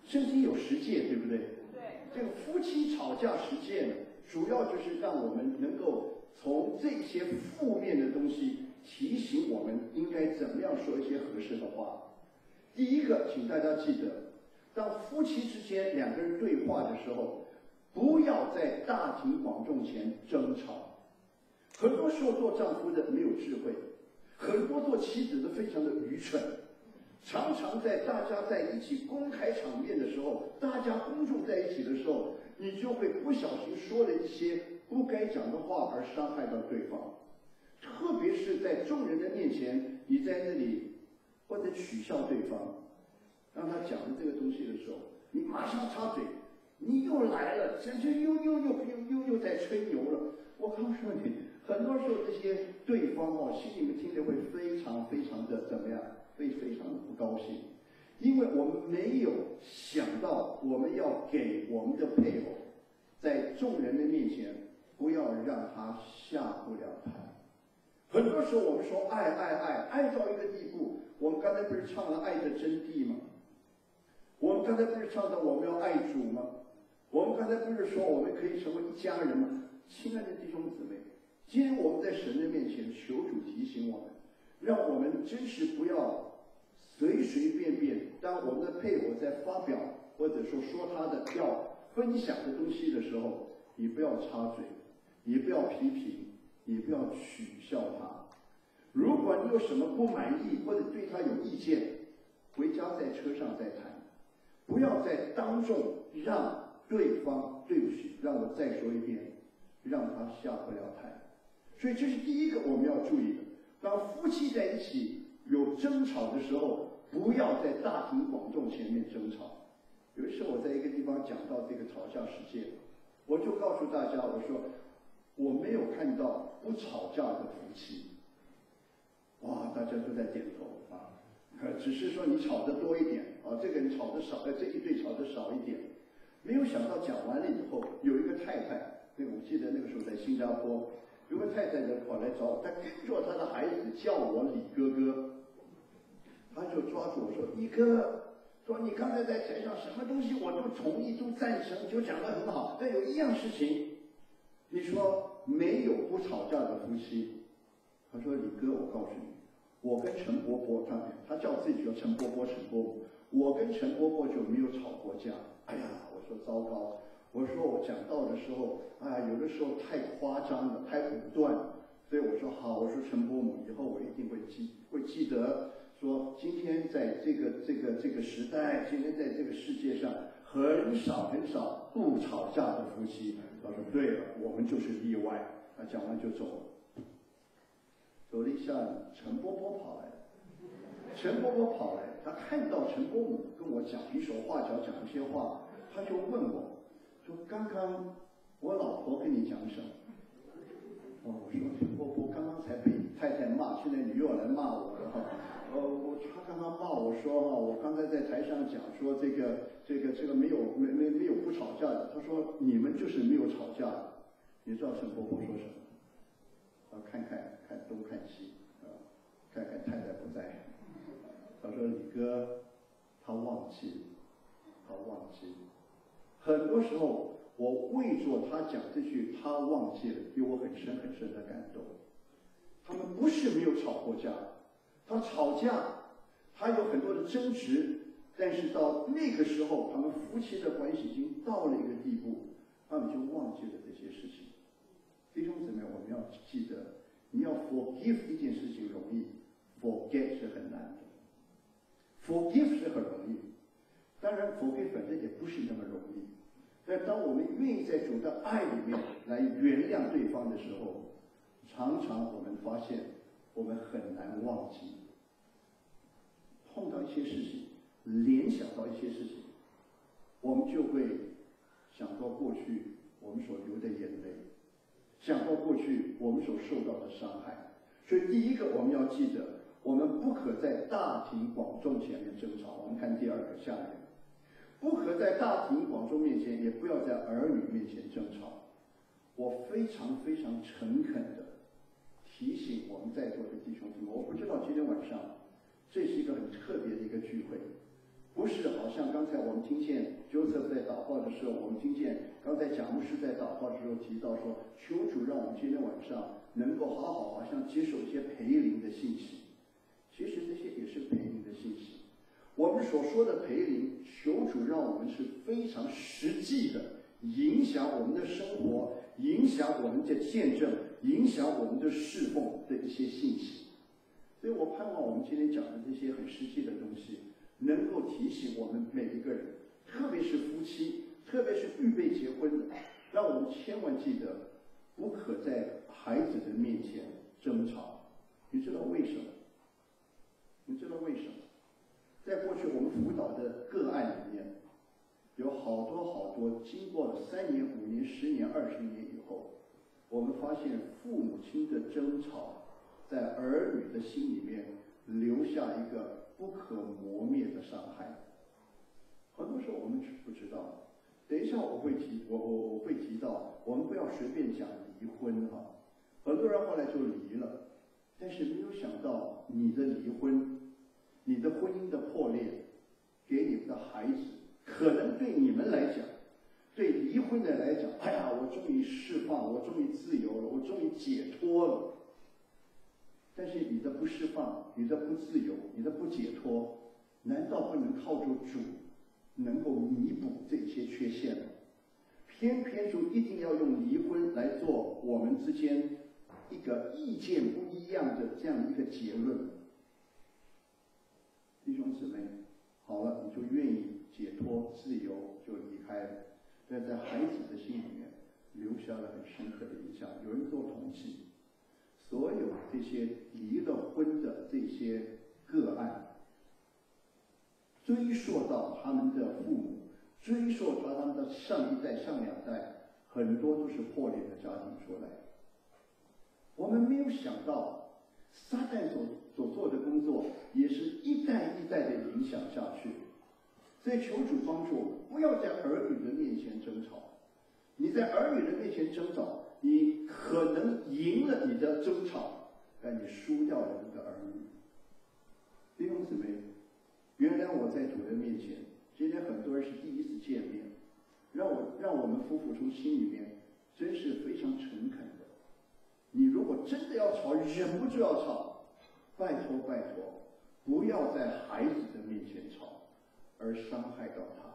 圣经有十戒，对不对？对。这个夫妻吵架十戒呢，主要就是让我们能够从这些负面的东西提醒我们应该怎么样说一些合适的话。第一个，请大家记得，当夫妻之间两个人对话的时候，不要在大庭广众前争吵。很多时候做丈夫的没有智慧。很多做妻子的非常的愚蠢，常常在大家在一起公开场面的时候，大家公众在一起的时候，你就会不小心说了一些不该讲的话而伤害到对方。特别是在众人的面前，你在那里或者取笑对方，让他讲的这个东西的时候，你马上插嘴，你又来了，这这又又又又又又在吹牛了。我告诉你。很多时候，这些对方哦，心里面听着会非常非常的怎么样？会非常的不高兴。因为我们没有想到我们要给我们的配偶，在众人的面前不要让他下不了台。很多时候我们说爱爱爱爱到一个地步，我们刚才不是唱了《爱的真谛》吗？我们刚才不是唱到我们要爱主吗？我们刚才不是说我们可以成为一家人吗？亲爱的弟兄姊妹，今天我们在神的面前求主提醒我们，让我们真是不要随随便便，当我们的配偶在发表或者说说他的要分享的东西的时候，你不要插嘴，你不要批评，你不要取笑他。如果你有什么不满意或者对他有意见，回家在车上再谈。不要在当众让对方对不起，让我再说一遍，让他下不了台。所以这是第一个我们要注意的。当夫妻在一起有争吵的时候，不要在大庭广众前面争吵。有一次我在一个地方讲到这个吵架事件，我就告诉大家，我说我没有看到不吵架的夫妻。哇，大家都在点头啊。只是说你吵得多一点，啊，这个人吵得少，这一对吵得少一点。没有想到讲完了以后，有一个太太，那我记得那个时候在新加坡，有个太太就跑来找我，她跟着她的孩子叫我李哥哥，他就抓住我说：“李哥，说你刚才在台上什么东西我都同意都赞成，就讲得很好，但有一样事情，你说没有不吵架的夫妻。”他说：“李哥，我告诉你。”我跟陈伯伯，他他叫自己叫陈伯伯陈伯母，我跟陈伯伯就没有吵过架。哎呀，我说糟糕，我说我讲道的时候，啊，有的时候太夸张了，太武断，所以我说好，我说陈伯母，以后我一定会记，会记得说，今天在这个这个这个时代，今天在这个世界上，很少很少不吵架的夫妻。他说对了，我们就是例外。他讲完就走了。走了一下，陈伯伯跑来。陈伯伯跑来，他看到陈伯母跟我讲一手画脚讲一些话，他就问我，：“刚刚我老婆跟你讲什么？”哦，我说陈伯伯刚刚才被太太骂，现在你又要来骂我了哈。呃，我他刚刚骂我说哈，我刚才在台上讲说这个这个这个没有没没没有不吵架的。他说你们就是没有吵架。你知道陈伯伯说什么？啊，看看看东看西，啊，看看太太不在。他说：“李哥，他忘记，他忘记。很多时候，我为着他讲这句，他忘记了，给我很深很深的感动。他们不是没有吵过架，他吵架，他有很多的争执，但是到那个时候，他们夫妻的关系已经到了一个地步，他们就忘记了这些事情。”弟兄姊妹，我们要记得，你要 forgive 一件事情容易，forget 是很难的。forgive 是很容易，当然 forgive 本身也不是那么容易。但当我们愿意在主的爱里面来原谅对方的时候，常常我们发现我们很难忘记。碰到一些事情，联想到一些事情，我们就会想到过去我们所流的眼泪。想到过去我们所受到的伤害，所以第一个我们要记得，我们不可在大庭广众前面争吵。我们看第二个下面，不可在大庭广众面前，也不要在儿女面前争吵。我非常非常诚恳的提醒我们在座的弟兄姊妹，我不知道今天晚上这是一个很特别的一个聚会。不是，好像刚才我们听见 Joseph 在祷告的时候，我们听见刚才贾牧师在祷告的时候提到说，求主让我们今天晚上能够好好好像接受一些培灵的信息。其实这些也是培灵的信息。我们所说的培灵，求主让我们是非常实际的，影响我们的生活，影响我们的见证，影响我们的侍奉的一些信息。所以我盼望我们今天讲的这些很实际的东西。能够提醒我们每一个人，特别是夫妻，特别是预备结婚的，让我们千万记得，不可在孩子的面前争吵。你知道为什么？你知道为什么？在过去我们辅导的个案里面有好多好多经过了三年五年十年二十年以后我们发现父母亲的争吵在儿女的心里面留下一个不可磨灭的伤害。很多时候我们知不知道？等一下我会提我我我会提到我们不要随便讲离婚哈。很多人后来就离了但是没有想到你的离婚你的婚姻的破裂，给你们的孩子，可能对你们来讲，对离婚的来讲，哎呀，我终于释放，我终于自由了，我终于解脱了。但是你的不释放，你的不自由，你的不解脱，难道不能靠着主，能够弥补这些缺陷吗？偏偏主一定要用离婚来做我们之间一个意见不一样的这样一个结论。弟兄姊妹，好了，你就愿意解脱、自由，就离开了。但在孩子的心里面留下了很深刻的印象。有人做统计。所有这些离了婚的这些个案，追溯到他们的父母，追溯到他们的上一代、上两代，很多都是破裂的家庭出来。我们没有想到，撒旦所所做的工作，也是一代一代的影响下去。所以求主帮助，不要在儿女的面前争吵。你在儿女的面前争吵。你可能赢了你的争吵，但你输掉了你的儿女。弟兄姊妹，原谅我在主的面前，今天很多人是第一次见面，让我让我们夫妇从心里面真是非常诚恳的。你如果真的要吵，忍不住要吵，拜托拜托，不要在孩子的面前吵，而伤害到他。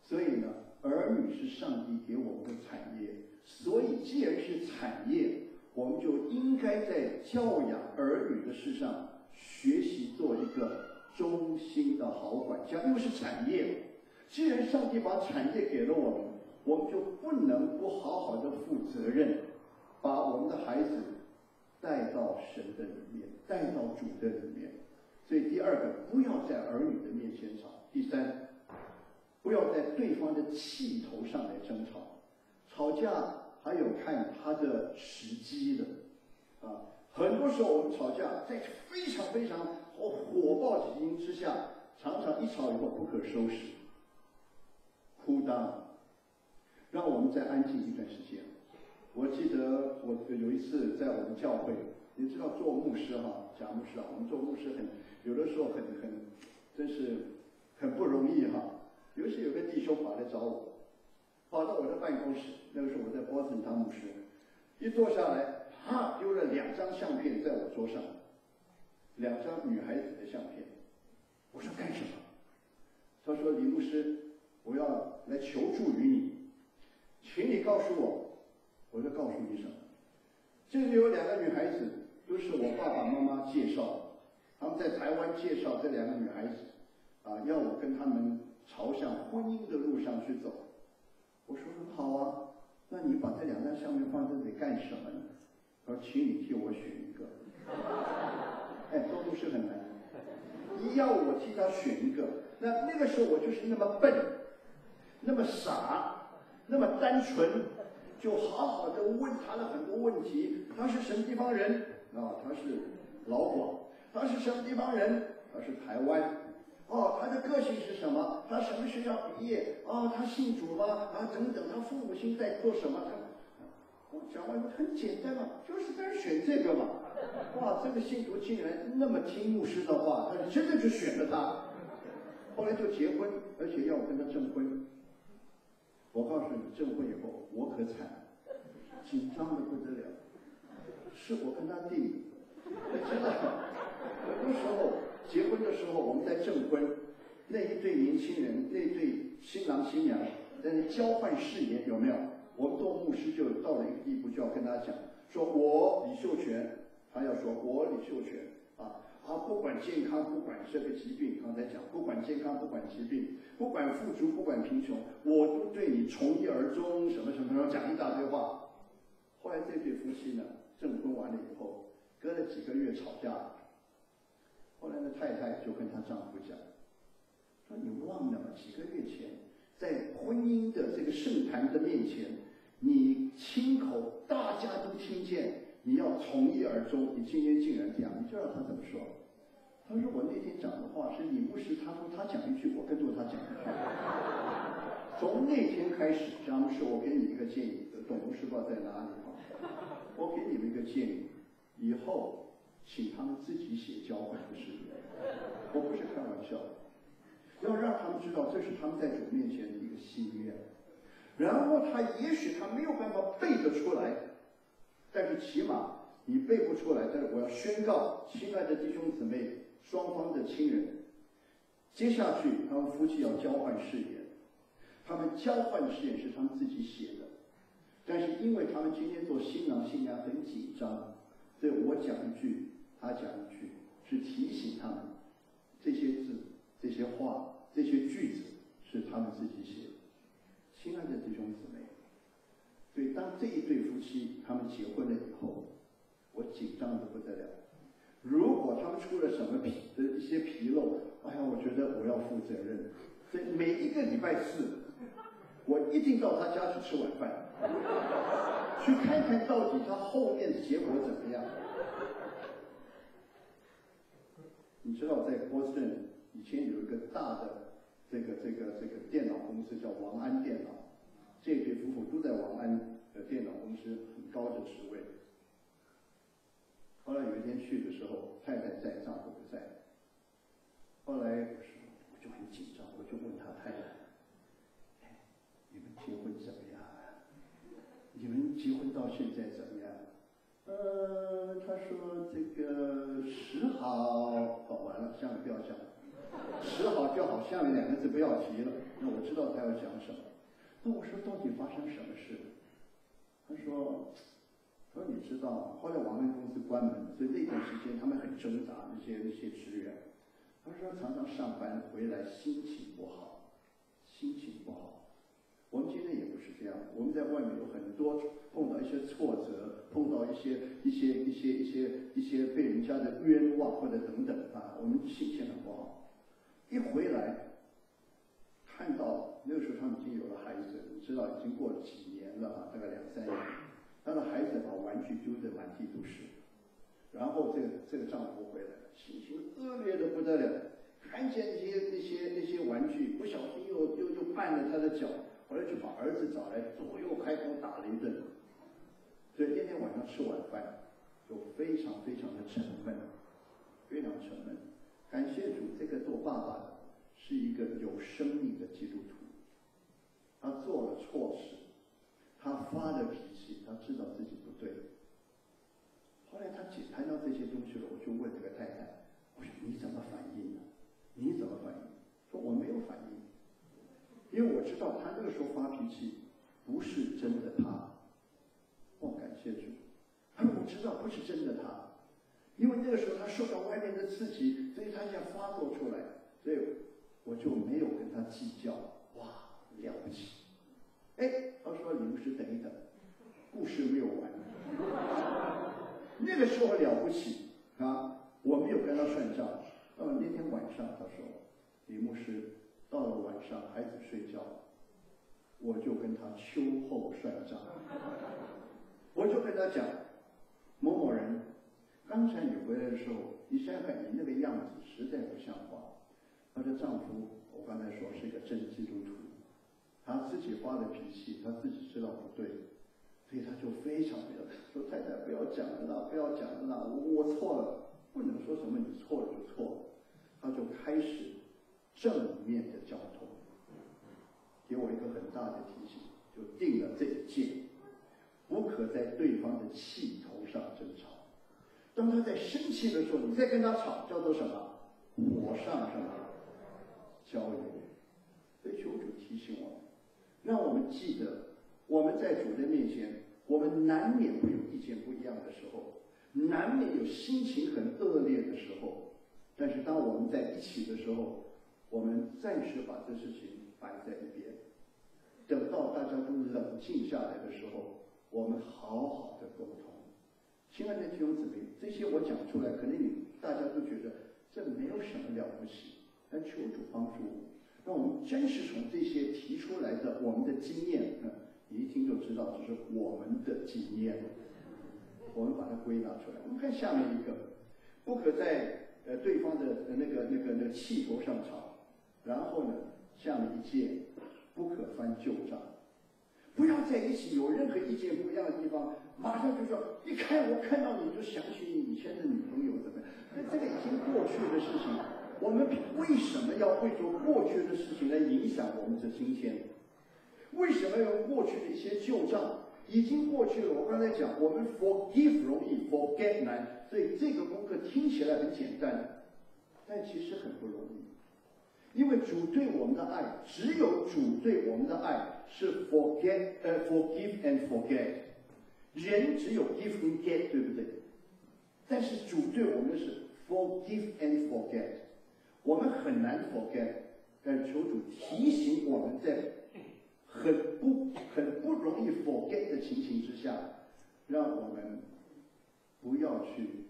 所以呢，儿女是上帝给我们的产业。所以，既然是产业，我们就应该在教养儿女的事上学习做一个忠心的好管家。因为是产业，既然上帝把产业给了我们，我们就不能不好好的负责任，把我们的孩子带到神的里面，带到主的里面。所以，第二个，不要在儿女的面前吵；第三，不要在对方的气头上来争吵。吵架还有看他的时机的，啊，很多时候我们吵架在非常非常火火爆起因之下，常常一吵以后不可收拾，哭当，让我们再安静一段时间。我记得我有一次在我们教会，你知道做牧师哈，讲牧师啊，我们做牧师很有的时候很很，真是很不容易哈。有时有个弟兄跑来找我。跑到我的办公室，那个时候我在波士当牧师，一坐下来，啪丢了两张相片在我桌上，两张女孩子的相片。我说干什么？他说李牧师，我要来求助于你，请你告诉我。我就告诉你什么？这里有两个女孩子，都是我爸爸妈妈介绍，他们在台湾介绍这两个女孩子，啊，要我跟他们朝向婚姻的路上去走。我说很好啊，那你把这两张相片放这里干什么呢？他说，请你替我选一个。哎，都不是很难。你要我替他选一个，那那个时候我就是那么笨，那么傻，那么单纯，就好好的问他了很多问题。他是什么地方人？啊，他是老广。他是什么地方人？他是台湾。哦，他的个性是什么？他什么学校毕业？哦，他信主吗？啊，等等，他父母亲在做什么？他，我讲完很简单嘛，就是在选这个嘛。哇，这个信徒竟然那么听牧师的话，他就真的就选了他。后来就结婚，而且要我跟他证婚。我告诉你，证婚以后我可惨了，紧张的不得了。是我跟他定，真的，很多时候。结婚的时候，我们在证婚，那一对年轻人，那对新郎新娘在那交换誓言，有没有？我们做牧师就到了一个地步，就要跟他讲，说我李秀全，他要说我李秀全啊啊，不管健康，不管这个疾病，刚才讲，不管健康，不管疾病，不管富足，不管贫穷，我都对你从一而终，什么什么什么，讲一大堆话。后来这对夫妻呢，证婚完了以后，隔了几个月吵架了。后来呢，太太就跟她丈夫讲，说：“你忘了吗？几个月前，在婚姻的这个圣坛的面前，你亲口大家都听见你要从一而终，你今天竟然这样，你知道他怎么说？他说我那天讲的话是你不是他说他讲一句，我跟着他讲一句，从那天开始，张牧师，我给你一个建议，董牧师不知道在哪里？我给你们一个建议，以后请他们自己写交换的誓言，我不是开玩笑，要让他们知道这是他们在主面前的一个心愿。然后他也许他没有办法背得出来，但是起码你背不出来，但是我要宣告，亲爱的弟兄姊妹，双方的亲人，接下去他们夫妻要交换誓言，他们交换的誓言是他们自己写的，但是因为他们今天做新郎新娘很紧张，所以我讲一句，他讲一句，是提醒他们，这些字、这些话、这些句子是他们自己写的。亲爱的弟兄姊妹，所以当这一对夫妻他们结婚了以后，我紧张的不得了。如果他们出了什么纰的一些纰漏，哎呀，我觉得我要负责任。所以每一个礼拜四，我一定到他家去吃晚饭，去看看到底他后面的结果怎么样。你知道，在波士顿以前有一个大的。这个这个这个电脑公司叫王安电脑，这对夫妇都在王安的电脑公司很高的职位。后来有一天去的时候，太太在，丈夫不在。后来我说我就很紧张，我就问他太太：“你们结婚怎么样？你到现在怎么样？”呃，他说这个十好，好完了，下面不要讲。十好就好，下面两个字不要提了。那我知道他要讲什么。那我说到底发生什么事？他说：“他说你知道，后来王安公司关门，所以那段时间他们很挣扎，那些那些职员。他说常常上班回来心情不好，心情不好。我们今天也不是这样，我们在外面有很多碰到一些挫折，碰到一些一些一些一些一些被人家的冤枉或者等等啊，我们心情很不好。”一回来，看到那个时候他们已经有了孩子，你知道已经过了几年了啊，大概两三年。他的孩子把玩具丢得满地都是，然后这个这个丈夫回来，心情恶劣的不得了，看见那些那些那些玩具，不小心又又又绊了他的脚，后来就把儿子找来左右开弓打了一顿。所以那天晚上吃晚饭，就非常非常的沉闷，非常沉闷。感谢主，这个做爸爸的是一个有生命的基督徒。他做了错事，他发了脾气，他知道自己不对。后来他解谈到这些东西了，我就问这个太太：“我说你怎么反应呢？你怎么反应？”说我没有反应，因为我知道他那个时候发脾气不是真的他。哦，感谢主。他 说我知道不是真的他。因为那个时候他受到外面的刺激，所以他想发作出来，所以我就没有跟他计较。哇，了不起！哎，他说：“李牧师，等一等，故事没有完。那个时候了不起啊，我没有跟他算账。到那天晚上，他说：“李牧师，到了晚上孩子睡觉，我就跟他秋后算账。我就跟他讲，某某人。”刚才你回来的时候，你想想，你那个样子实在不像话。她的丈夫，我刚才说是一个真基督徒，他自己发的脾气，他自己知道不对，所以他就非常非常说：“太太不要讲了，不要讲了，我错了，不能说什么你错了就错了。”他就开始正面的交通，给我一个很大的提醒，就定了这一戒，不可在对方的气头上争吵。当他在生气的时候，你再跟他吵，叫做什么？火上什么？浇油。所以求主提醒我们，让我们记得，我们在主的面前，我们难免会有意见不一样的时候，难免有心情很恶劣的时候。但是当我们在一起的时候，我们暂时把这事情摆在一边，等到大家都冷静下来的时候，我们好好的沟通。亲爱的弟兄姊妹，这些我讲出来，可能你大家都觉得这没有什么了不起。但求主帮助我，让我们真是从这些提出来的我们的经验，嗯，你一听就知道这是我们的经验。我们把它归纳出来。我们看下面一个，不可在呃对方的那个那个那个气头上吵。然后呢，下面一件，不可翻旧账。不要在一起有任何意见不一样的地方，马上就说，一看我看到你就想起你以前的女朋友怎么样？那这个已经过去的事情，我们为什么要为着过去的事情来影响我们的今天？为什么要用过去的一些旧账？已经过去了。我刚才讲，我们 forgive 容易，forget 难，所以这个功课听起来很简单，但其实很不容易。因为主对我们的爱，只有主对我们的爱是 forget，呃，forgive and forget。人只有 give and get，对不对？但是主对我们是 forgive and forget。我们很难 forget，但是求主提醒我们在很不很不容易 forget 的情形之下，让我们不要去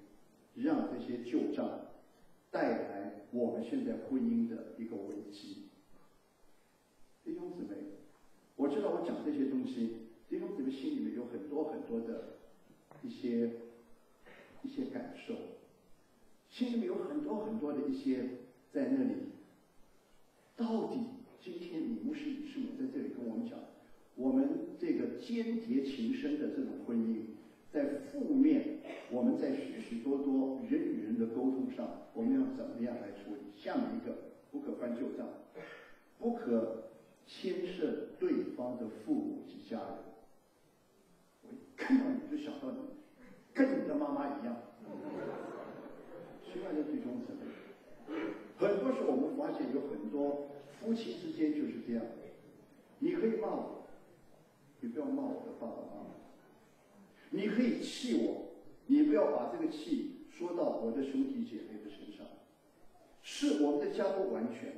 让这些旧账带来我们现在婚姻的一个危机。弟兄姊妹，我知道我讲这些东西，弟兄姊妹心里面有很多很多的一些一些感受，心里面有很多很多的一些在那里，到底今天李牧师、李师母在这里跟我们讲，我们这个间谍情深的这种婚姻，在负面，我们在许许多多人与人的沟通上，我们要怎么样来处理？下面一个不可翻旧账，不可牵涉对方的父母及家人。我看到你就想到你，跟你的妈妈一样。亲爱的弟兄姊妹，很多时候我们发现有很多夫妻之间就是这样，你可以骂我，你不要骂我的爸爸妈妈。你可以气我，你不要把这个气说到我的兄弟姐妹的身上。是我们的家不完全。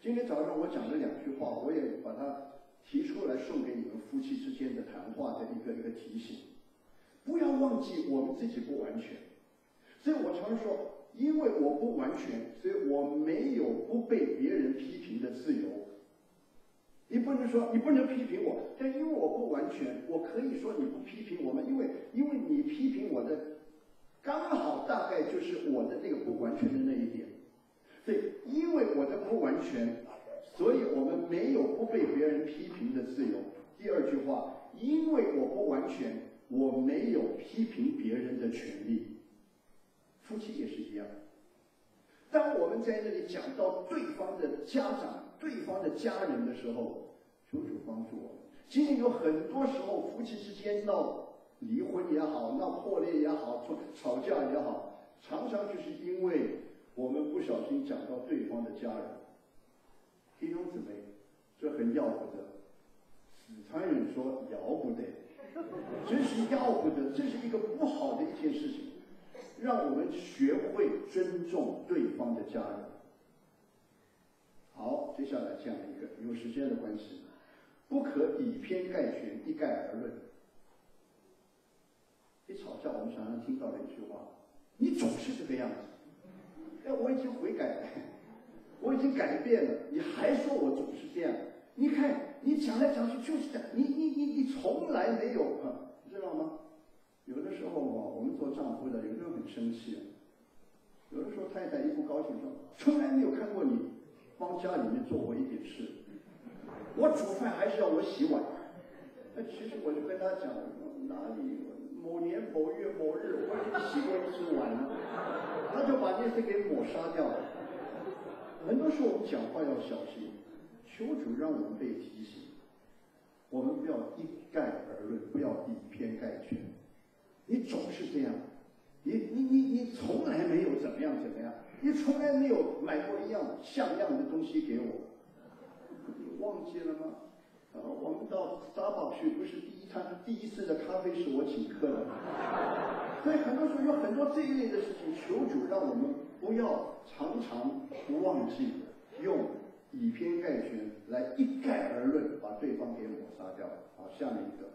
今天早上我讲了两句话，我也把它提出来送给你们夫妻之间的谈话的一个一个提醒。不要忘记我们自己不完全，所以我常说，因为我不完全，所以我没有不被别人批评的自由。你不能说你不能批评我，但因为我不完全，我可以说你不批评我们，因为因为你批评我的，刚好大概就是我的那个不完全的那一点。所以因为我的不完全，所以我们没有不被别人批评的自由。第二句话，因为我不完全，我没有批评别人的权利。夫妻也是一样。当我们在这里讲到对方的家长、对方的家人的时候，求主帮助我们。今天有很多时候，夫妻之间闹离婚也好，闹破裂也好，吵吵架也好，常常就是因为我们不小心讲到对方的家人。弟兄姊妹，这很要不得。四川人说要不得，真是要不得，这是一个不好的一件事情。让我们学会尊重对方的家人。好，接下来讲一个，有时间的关系，不可以偏概全，一概而论。一吵架，我们常常听到的一句话：“你总是这个样子。”哎，我已经悔改了，我已经改变了，你还说我总是这样？你看，你讲来讲去就是这样，你你你你从来没有，啊，你知道吗？有的时候啊，我们做丈夫的，有时候很生气。有的时候太太一不高兴说：“从来没有看过你帮家里面做过一点事。我煮饭还是要我洗碗。”那其实我就跟他讲：“哪里某年某月某日我已经洗过一次碗了。”他就把那些给抹杀掉了。很多时候我们讲话要小心，求主让我们被提醒，我们不要一概而论，不要以偏概全。你总是这样，你你你你从来没有怎么样怎么样，你从来没有买过一样像样的东西给我，你忘记了吗？啊，我们到沙堡去不是第一餐第一次的咖啡是我请客的，所以很多时候有很多这一类的事情，求主让我们不要常常不忘记用以偏概全来一概而论，把对方给抹杀掉。好，下面一个。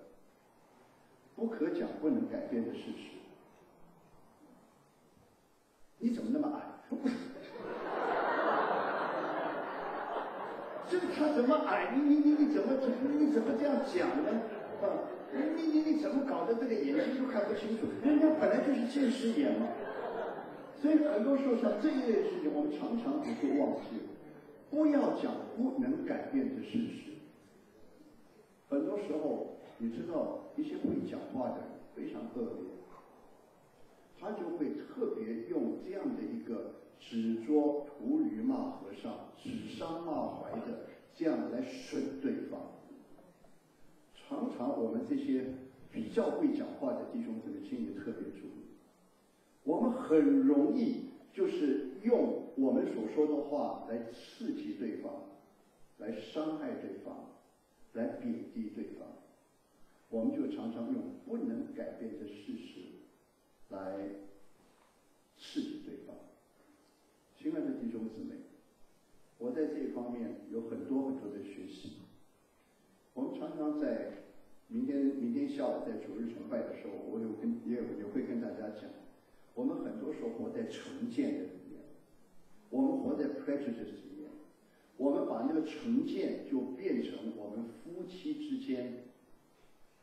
不可讲不能改变的事实。你怎么那么矮？这他怎么矮？你你你你怎么怎么你怎么这样讲呢？啊，你你你你怎么搞的这个眼睛都看不清楚？人家本来就是近视眼嘛。所以很多时候像这一类事情，我们常常不会忘记。不要讲不能改变的事实，很多时候，你知道一些会讲话的人非常恶劣，他就会特别用这样的一个只捉禿驴骂和尚，指桑骂槐的这样来损对方。常常我们这些比较会讲话的弟兄姊妹，心里特别注意，我们很容易就是用我们所说的话来刺激对方，来伤害对方，来贬低对方。我们就常常用不能改变的事实来刺激对方。亲爱的弟兄姊妹，我在这一方面有很多很多的学习。我们常常在明天明天下午在主日崇拜的时候，我有跟也有也会跟大家讲，我们很多时候活在成见的里面，我们活在 prejudice 里面，我们把那个成见就变成我们夫妻之间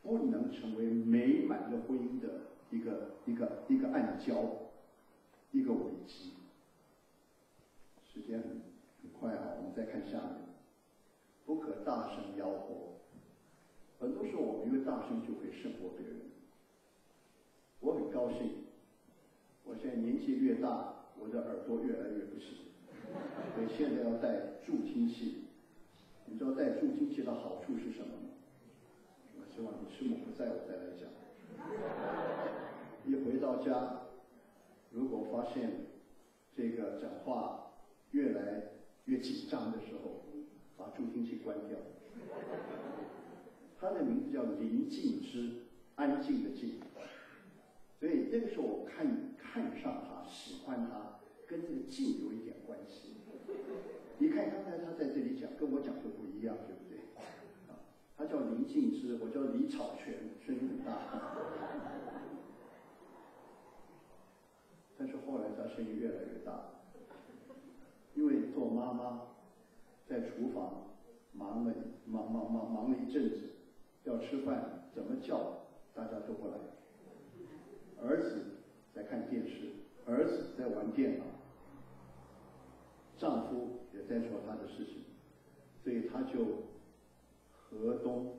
不能成为美满的婚姻的一个一个一个暗礁，一个危机。时间很很快啊，我们再看下面，不可大声吆喝。很多时候，我们因为大声就可以胜过别人。我很高兴，我现在年纪越大，我的耳朵越来越不行，所以现在要戴助听器。你知道戴助听器的好处是什么吗？我希望你师母不在我再来讲。一回到家，如果发现这个讲话越来越紧张的时候，把助听器关掉。他的名字叫林静之，安静的静。所以那个时候我看看上他，喜欢他，跟这个静有一点关系。你看刚才他在这里讲，跟我讲的不一样，对不对？啊，他叫林静之，我叫李草泉，声音很大。但是后来他声音越来越大，因为做妈妈，在厨房忙了忙忙忙忙了一阵子。要吃饭怎么叫大家都不来。儿子在看电视，儿子在玩电脑，丈夫也在做他的事情，所以他就河东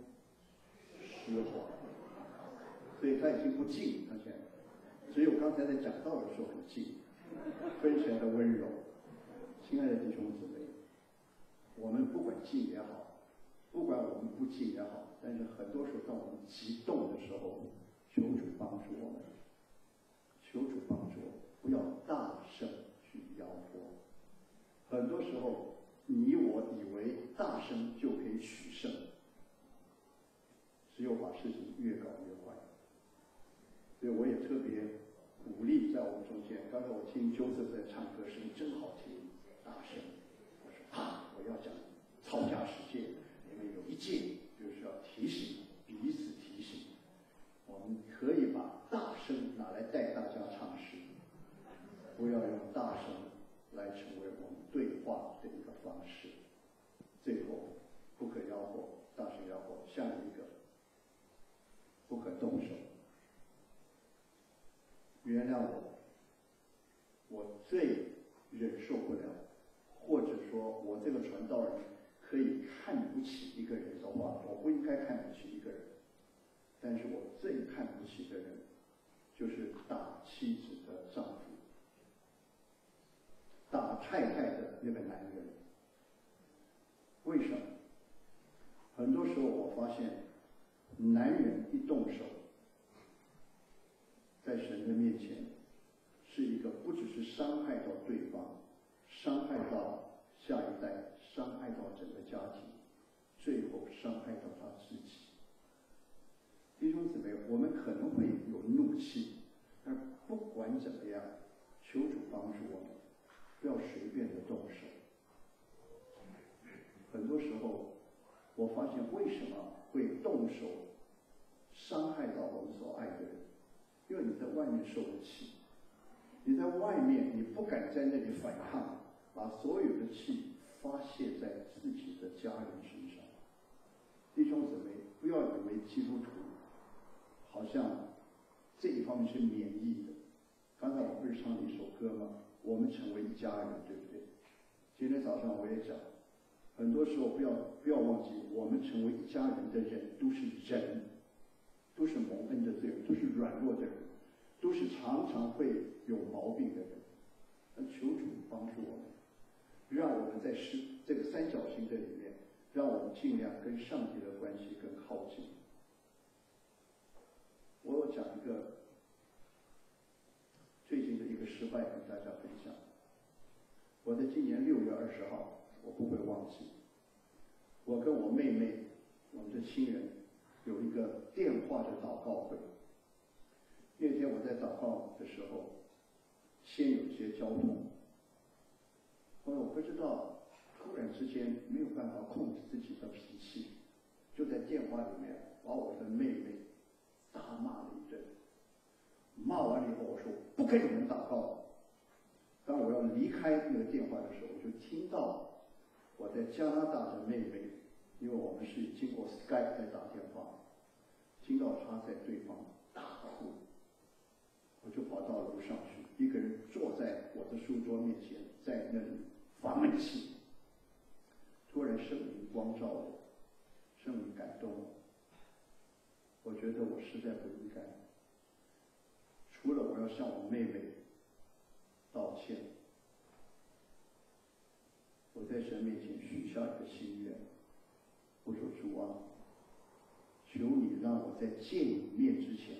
狮吼，所以他已经不静，他现在，只有刚才在讲道的时候很近，非常的温柔。亲爱的弟兄姊妹，我们不管近也好，不管我们不近也好。但是很多时候，当我们激动的时候，求主帮助我们，求主帮助，不要大声去吆喝。很多时候，你我以为大声就可以取胜，只有把事情越搞越坏。所以我也特别鼓励在我们中间。刚才我听纠正在唱歌，声音真好听，大声。我说啊，我要讲吵架世界，里面有一件就是要。提醒彼此提醒，我们可以把大声拿来带大家唱诗，不要用大声来成为我们对话的一个方式。最后，不可吆喝，大声吆喝。下一个，不可动手。原谅我，我最忍受不了，或者说我这个传道人。可以看不起一个人的话，我不应该看不起一个人。但是我最看不起的人，就是打妻子的丈夫，打太太的那个男人。为什么？很多时候我发现，男人一动手，在神的面前，是一个不只是伤害到对方，伤害到下一代。伤害到整个家庭，最后伤害到他自己。弟兄姊妹，我们可能会有怒气，但不管怎么样，求主帮助我们，不要随便的动手。很多时候，我发现为什么会动手伤害到我们所爱的人？因为你在外面。受了气，你在外面。你不敢在那里反抗，把所有的气。发泄在自己的家人身上，弟兄姊妹，不要以为基督徒好像这一方面。是免疫的。刚才我不是唱了一首歌吗？我们成为一家人，对不对？今天早上我也讲，很多时候不要不要忘记，我们成为一家人的人都是人，都是蒙恩的罪人，都是软弱的人，都是常常会有毛病的人。那求主帮助我们，让我们在是这个三角形的里面，让我们尽量跟上帝的关系更靠近。我有讲一个最近的一个失败跟大家分享。我在今年六月二十号。我不会忘记，我跟我妹妹，我们的亲人有一个电话的祷告会。那天我在祷告的时候，先有些交通，后来我不知道，突然之间没有办法控制自己的脾气，就在电话里面把我的妹妹大骂了一顿。骂完了以后，我说不跟你们祷告。当我要离开那个电话的时候，我就听到。我在加拿大的妹妹，因为我们是经过 Skype 在打电话，听到她在对方大哭，我就跑到楼上去，一个人坐在我的书桌面前，在那里发闷气。突然圣灵光照我，圣灵感动我，我觉得我实在不应该。除了我要向我妹妹道歉。我在神面前许下一个心愿，我说主啊，求你让我在见你面之前，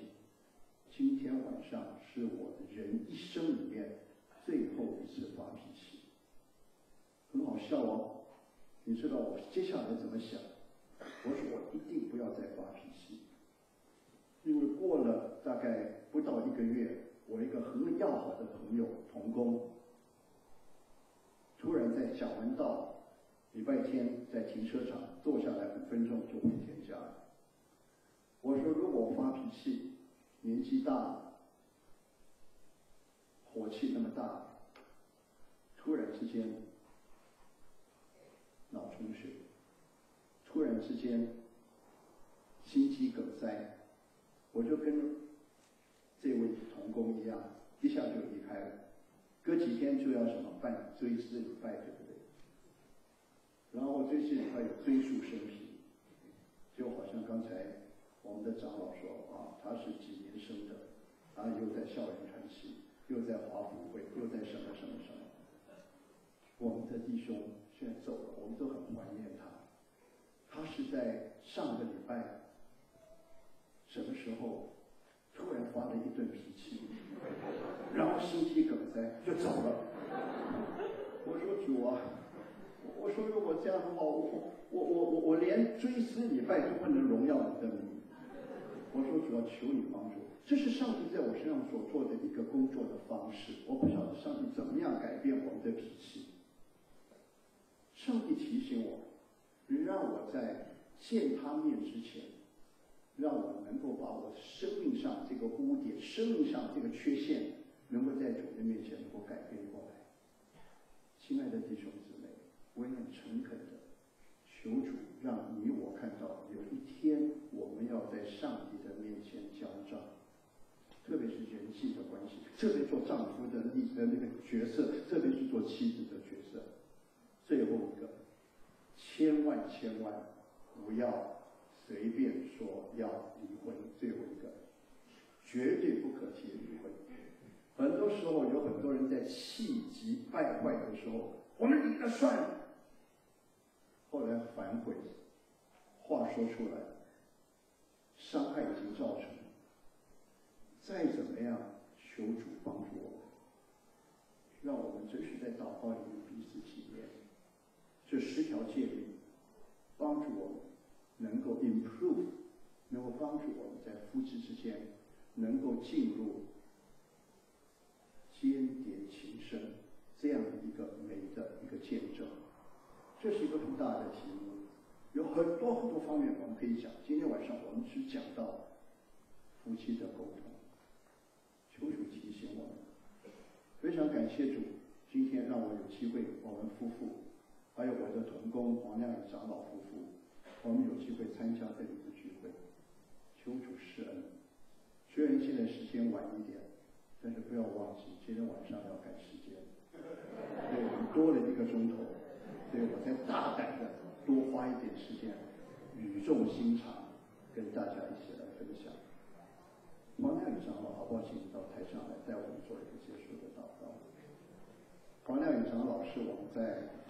今天晚上是我的人一生里面最后一次发脾气。很好笑哦，你知道我接下来怎么想？我说我一定不要再发脾气，因为过了大概不到一个月，我一个很要好的朋友同工。突然在讲完道，礼拜天在停车场坐下来五分钟就回天家。我说如果发脾气，年纪大，火气那么大，突然之间脑充血，突然之间心肌梗塞，我就跟这位童工一样，一下就离开了。隔几天就要什么办追思礼拜，的？然后追思礼拜有追溯生平，就好像刚才我们的长老说啊，他是几年生的，啊又在校园传奇，又在华府会，又在什么什么什么。我们的弟兄现在走了，我们都很怀念他。他是在上个礼拜什么时候突然发了一顿脾气？然后心肌梗塞就走了。我说主啊，我说如果这样的话，我我我我我连追思礼拜都不能荣耀你的名。我说主要求你帮助，这是上帝在我身上所做的一个工作的方式。我不晓得上帝怎么样改变我们的脾气。上帝提醒我，让我在见他面之前。让我能够把我生命上这个污点、生命上这个缺陷，能够在主的面前能够改变过来。亲爱的弟兄姊，我也很诚恳的求主，让你我看到有一天我们要在上帝的面前交账，特别是人际的关系，特别做丈夫的你的那个角色，特别是做妻子的角色。最后一个，千万千万不要。随便说要离婚，最后一个绝对不可提离婚。很多时候有很多人在气急败坏的时候，我们离了算了。后来反悔，话说出来，伤害已经造成。再怎么样，求主帮助我们，让我们真是在祷告里面彼此体验。这十条诫命帮助我们。能够 improve，能够帮助我们在夫妻之间能够进入间谍情深这样的一个美的一个见证，这是一个很大的题目，有很多很多方面我们可以讲。今天晚上我们只讲到夫妻的沟通，求主提醒我们。非常感谢主，今天让我有机会，我们夫妇，还有我的同工黄亮长老夫妇。我们有机会参加这里的聚会，求主施恩。虽然现在时间晚一点，但是不要忘记今天晚上要赶时间，对，多了一个钟头。所以我才大胆的多花一点时间，语重心长跟大家一起来分享。黄亮宇长老，好不好？请到台上来，带我们做一个结束的祷告。黄亮宇长老师我们在